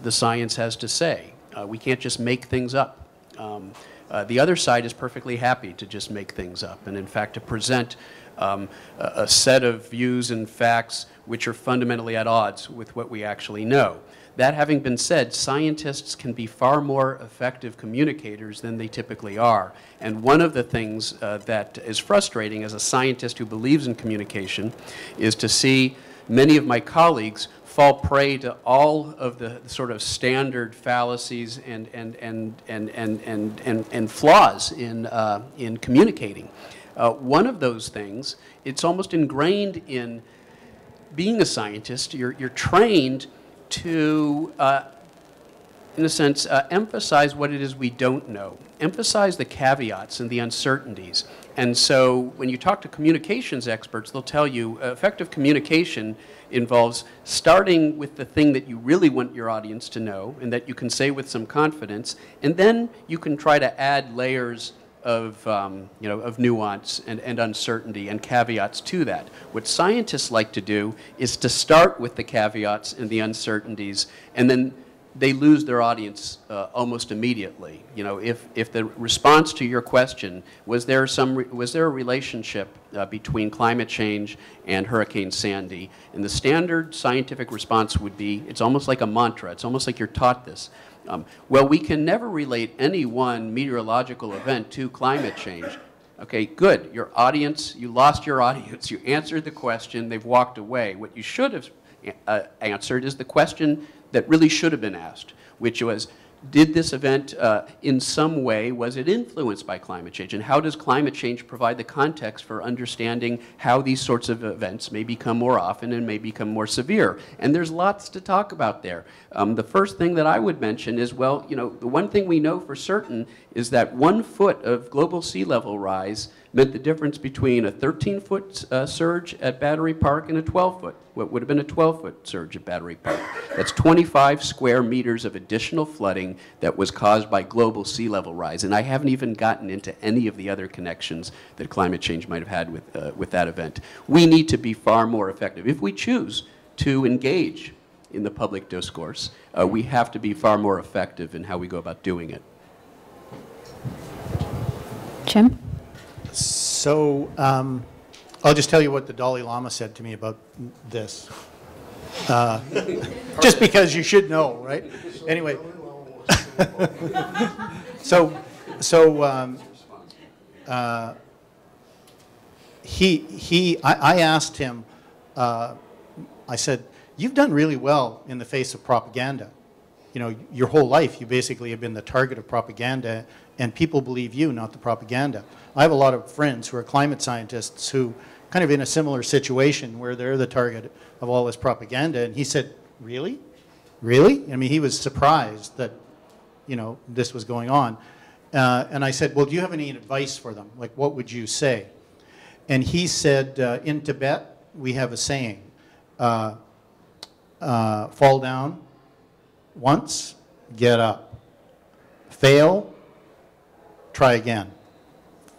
the science has to say. Uh, we can't just make things up. Um, uh, the other side is perfectly happy to just make things up, and in fact, to present um, a, a, set of views and facts which are fundamentally at odds with what we actually know. That having been said, scientists can be far more effective communicators than they typically are. And one of the things uh, that is frustrating as a scientist who believes in communication is to see many of my colleagues fall prey to all of the sort of standard fallacies and, and, and, and, and, and, and, and flaws in, uh, in communicating. Uh, one of those things, it's almost ingrained in being a scientist, you're, you're trained to, uh, in a sense, uh, emphasize what it is we don't know, emphasize the caveats and the uncertainties. And so when you talk to communications experts, they'll tell you uh, effective communication involves starting with the thing that you really want your audience to know and that you can say with some confidence, and then you can try to add layers of, um, you know, of nuance and, and uncertainty and caveats to that. What scientists like to do is to start with the caveats and the uncertainties and then they lose their audience uh, almost immediately. You know, if, if the response to your question was there some was there a relationship uh, between climate change and Hurricane Sandy, and the standard scientific response would be it's almost like a mantra. It's almost like you're taught this. Um, well, we can never relate any one meteorological event to climate change. Okay, good. Your audience, you lost your audience. You answered the question. They've walked away. What you should have uh, answered is the question that really should have been asked, which was, did this event uh, in some way, was it influenced by climate change? And how does climate change provide the context for understanding how these sorts of events may become more often and may become more severe? And there's lots to talk about there. Um, the first thing that I would mention is, well, you know, the one thing we know for certain is that one foot of global sea level rise meant the difference between a 13-foot uh, surge at Battery Park and a 12-foot, what would have been a 12-foot surge at Battery Park. That's 25 square meters of additional flooding that was caused by global sea level rise. And I haven't even gotten into any of the other connections that climate change might have had with, uh, with that event. We need to be far more effective. If we choose to engage in the public discourse, uh, we have to be far more effective in how we go about doing it. Jim? So um, I'll just tell you what the Dalai Lama said to me about this. Uh, just because you should know, right? Anyway. so, so um, uh, he, he, I, I asked him, uh, I said, you've done really well in the face of propaganda. You know, your whole life you basically have been the target of propaganda and people believe you, not the propaganda. I have a lot of friends who are climate scientists who kind of in a similar situation where they're the target of all this propaganda. And he said, really? Really? I mean, he was surprised that, you know, this was going on. Uh, and I said, well, do you have any advice for them? Like, what would you say? And he said, uh, in Tibet, we have a saying, uh, uh fall down once, get up. Fail, try again.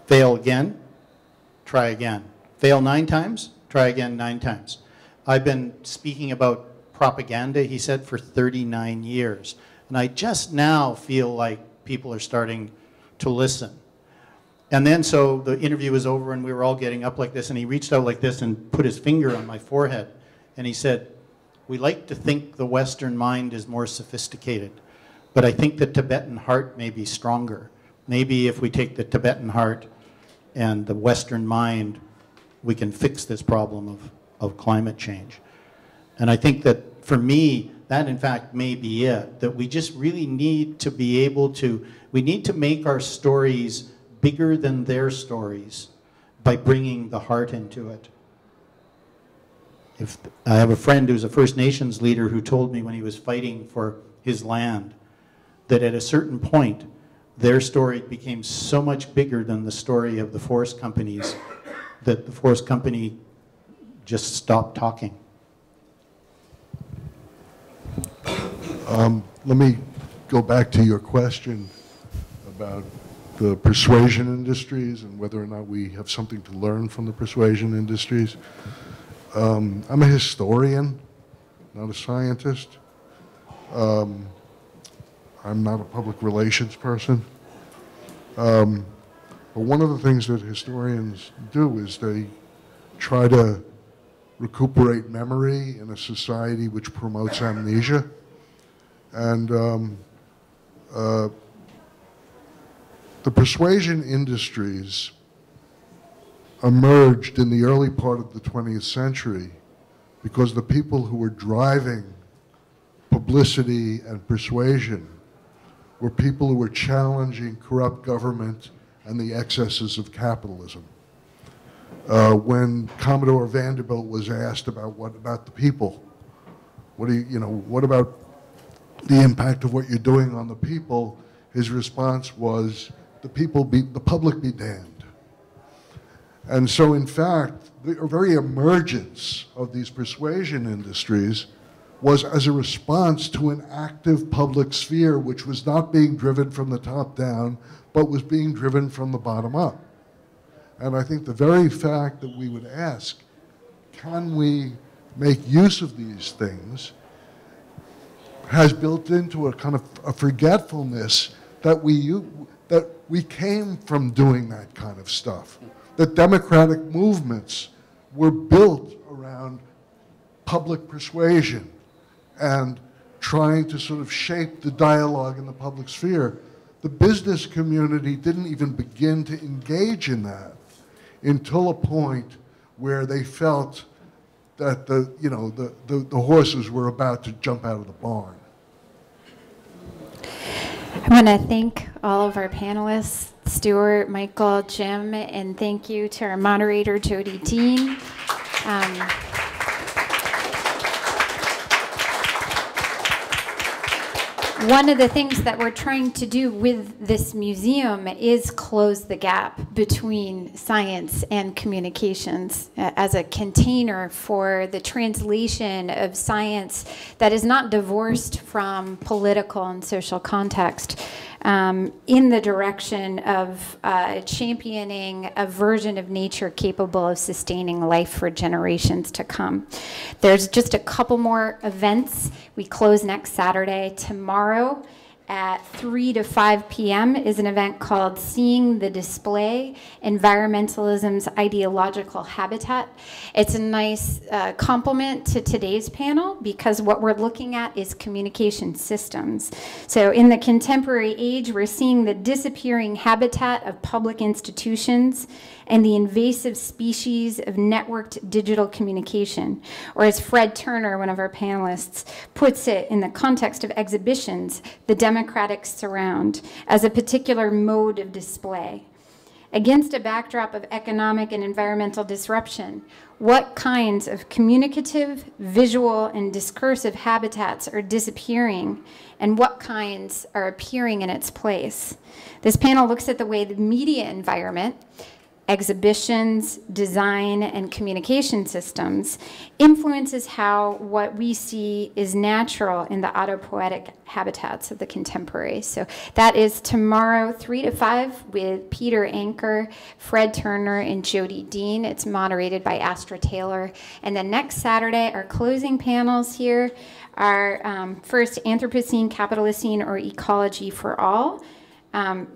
Fail again, try again. Fail nine times, try again nine times. I've been speaking about propaganda, he said, for 39 years. And I just now feel like people are starting to listen. And then so the interview was over and we were all getting up like this and he reached out like this and put his finger on my forehead and he said, we like to think the Western mind is more sophisticated, but I think the Tibetan heart may be stronger maybe if we take the Tibetan heart and the Western mind, we can fix this problem of, of climate change. And I think that for me, that in fact may be it, that we just really need to be able to, we need to make our stories bigger than their stories by bringing the heart into it. If I have a friend who's a First Nations leader who told me when he was fighting for his land that at a certain point, their story became so much bigger than the story of the forest companies that the forest company just stopped talking. Um, let me go back to your question about the persuasion industries and whether or not we have something to learn from the persuasion industries. Um, I'm a historian, not a scientist. Um, I'm not a public relations person. Um, but one of the things that historians do is they try to recuperate memory in a society which promotes amnesia. And um, uh, the persuasion industries emerged in the early part of the 20th century because the people who were driving publicity and persuasion were people who were challenging corrupt government and the excesses of capitalism. Uh, when Commodore Vanderbilt was asked about what about the people, what do you, you know, what about the impact of what you're doing on the people, his response was, the people be, the public be damned. And so in fact, the very emergence of these persuasion industries was as a response to an active public sphere which was not being driven from the top down, but was being driven from the bottom up. And I think the very fact that we would ask, can we make use of these things, has built into a kind of a forgetfulness that we, that we came from doing that kind of stuff. That democratic movements were built around public persuasion, and trying to sort of shape the dialogue in the public sphere. The business community didn't even begin to engage in that until a point where they felt that the, you know, the, the, the horses were about to jump out of the barn. I want to thank all of our panelists, Stuart, Michael, Jim, and thank you to our moderator, Jodi Dean. Um, one of the things that we're trying to do with this museum is close the gap between science and communications as a container for the translation of science that is not divorced from political and social context um, in the direction of uh, championing a version of nature capable of sustaining life for generations to come. There's just a couple more events. We close next Saturday. Tomorrow, at 3 to 5 p.m. is an event called Seeing the Display Environmentalism's Ideological Habitat. It's a nice uh, complement to today's panel because what we're looking at is communication systems. So, in the contemporary age, we're seeing the disappearing habitat of public institutions and the invasive species of networked digital communication. Or as Fred Turner, one of our panelists, puts it in the context of exhibitions, the democratic surround as a particular mode of display. Against a backdrop of economic and environmental disruption, what kinds of communicative, visual, and discursive habitats are disappearing, and what kinds are appearing in its place? This panel looks at the way the media environment exhibitions, design, and communication systems influences how what we see is natural in the autopoietic habitats of the contemporary. So that is tomorrow, 3 to 5, with Peder Anker, Fred Turner, and Jodi Dean. It's moderated by Astra Taylor. And then next Saturday, our closing panels here are um, first Anthropocene, Capitalocene, or Ecology for All. Um,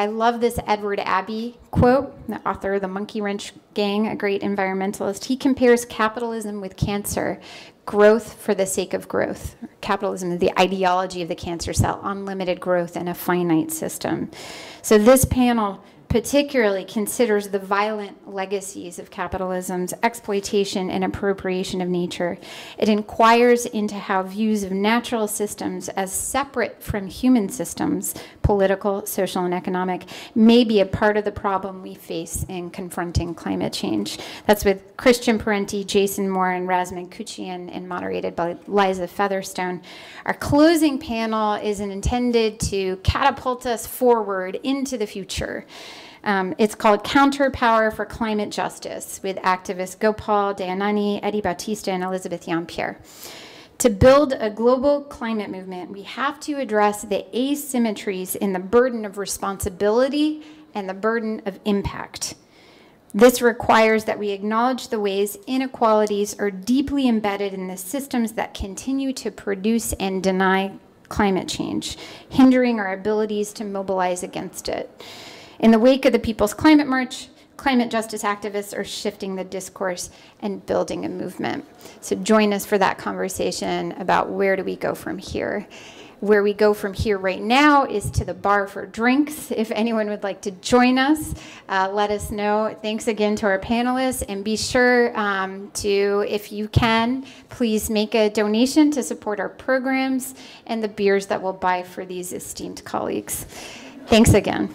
I love this Edward Abbey quote, the author of the Monkey Wrench Gang, a great environmentalist. He compares capitalism with cancer, growth for the sake of growth. Capitalism is the ideology of the cancer cell, unlimited growth in a finite system. So this panel particularly considers the violent legacies of capitalism's exploitation and appropriation of nature. It inquires into how views of natural systems as separate from human systems, political, social, and economic, may be a part of the problem we face in confronting climate change. That's with Christian Parenti, Jason Moore, and Razmig Keucheyan, and moderated by Liza Featherstone. Our closing panel is intended to catapult us forward into the future. Um, it's called Counter Power for Climate Justice with activists Gopal Dayaneni, Eddie Bautista, and Elizabeth Yeampierre. To build a global climate movement, we have to address the asymmetries in the burden of responsibility and the burden of impact. This requires that we acknowledge the ways inequalities are deeply embedded in the systems that continue to produce and deny climate change, hindering our abilities to mobilize against it. In the wake of the People's Climate March, climate justice activists are shifting the discourse and building a movement. So join us for that conversation about where do we go from here. Where we go from here right now is to the bar for drinks. If anyone would like to join us, uh, let us know. Thanks again to our panelists, and be sure um, to, if you can, please make a donation to support our programs and the beers that we'll buy for these esteemed colleagues. Thanks again.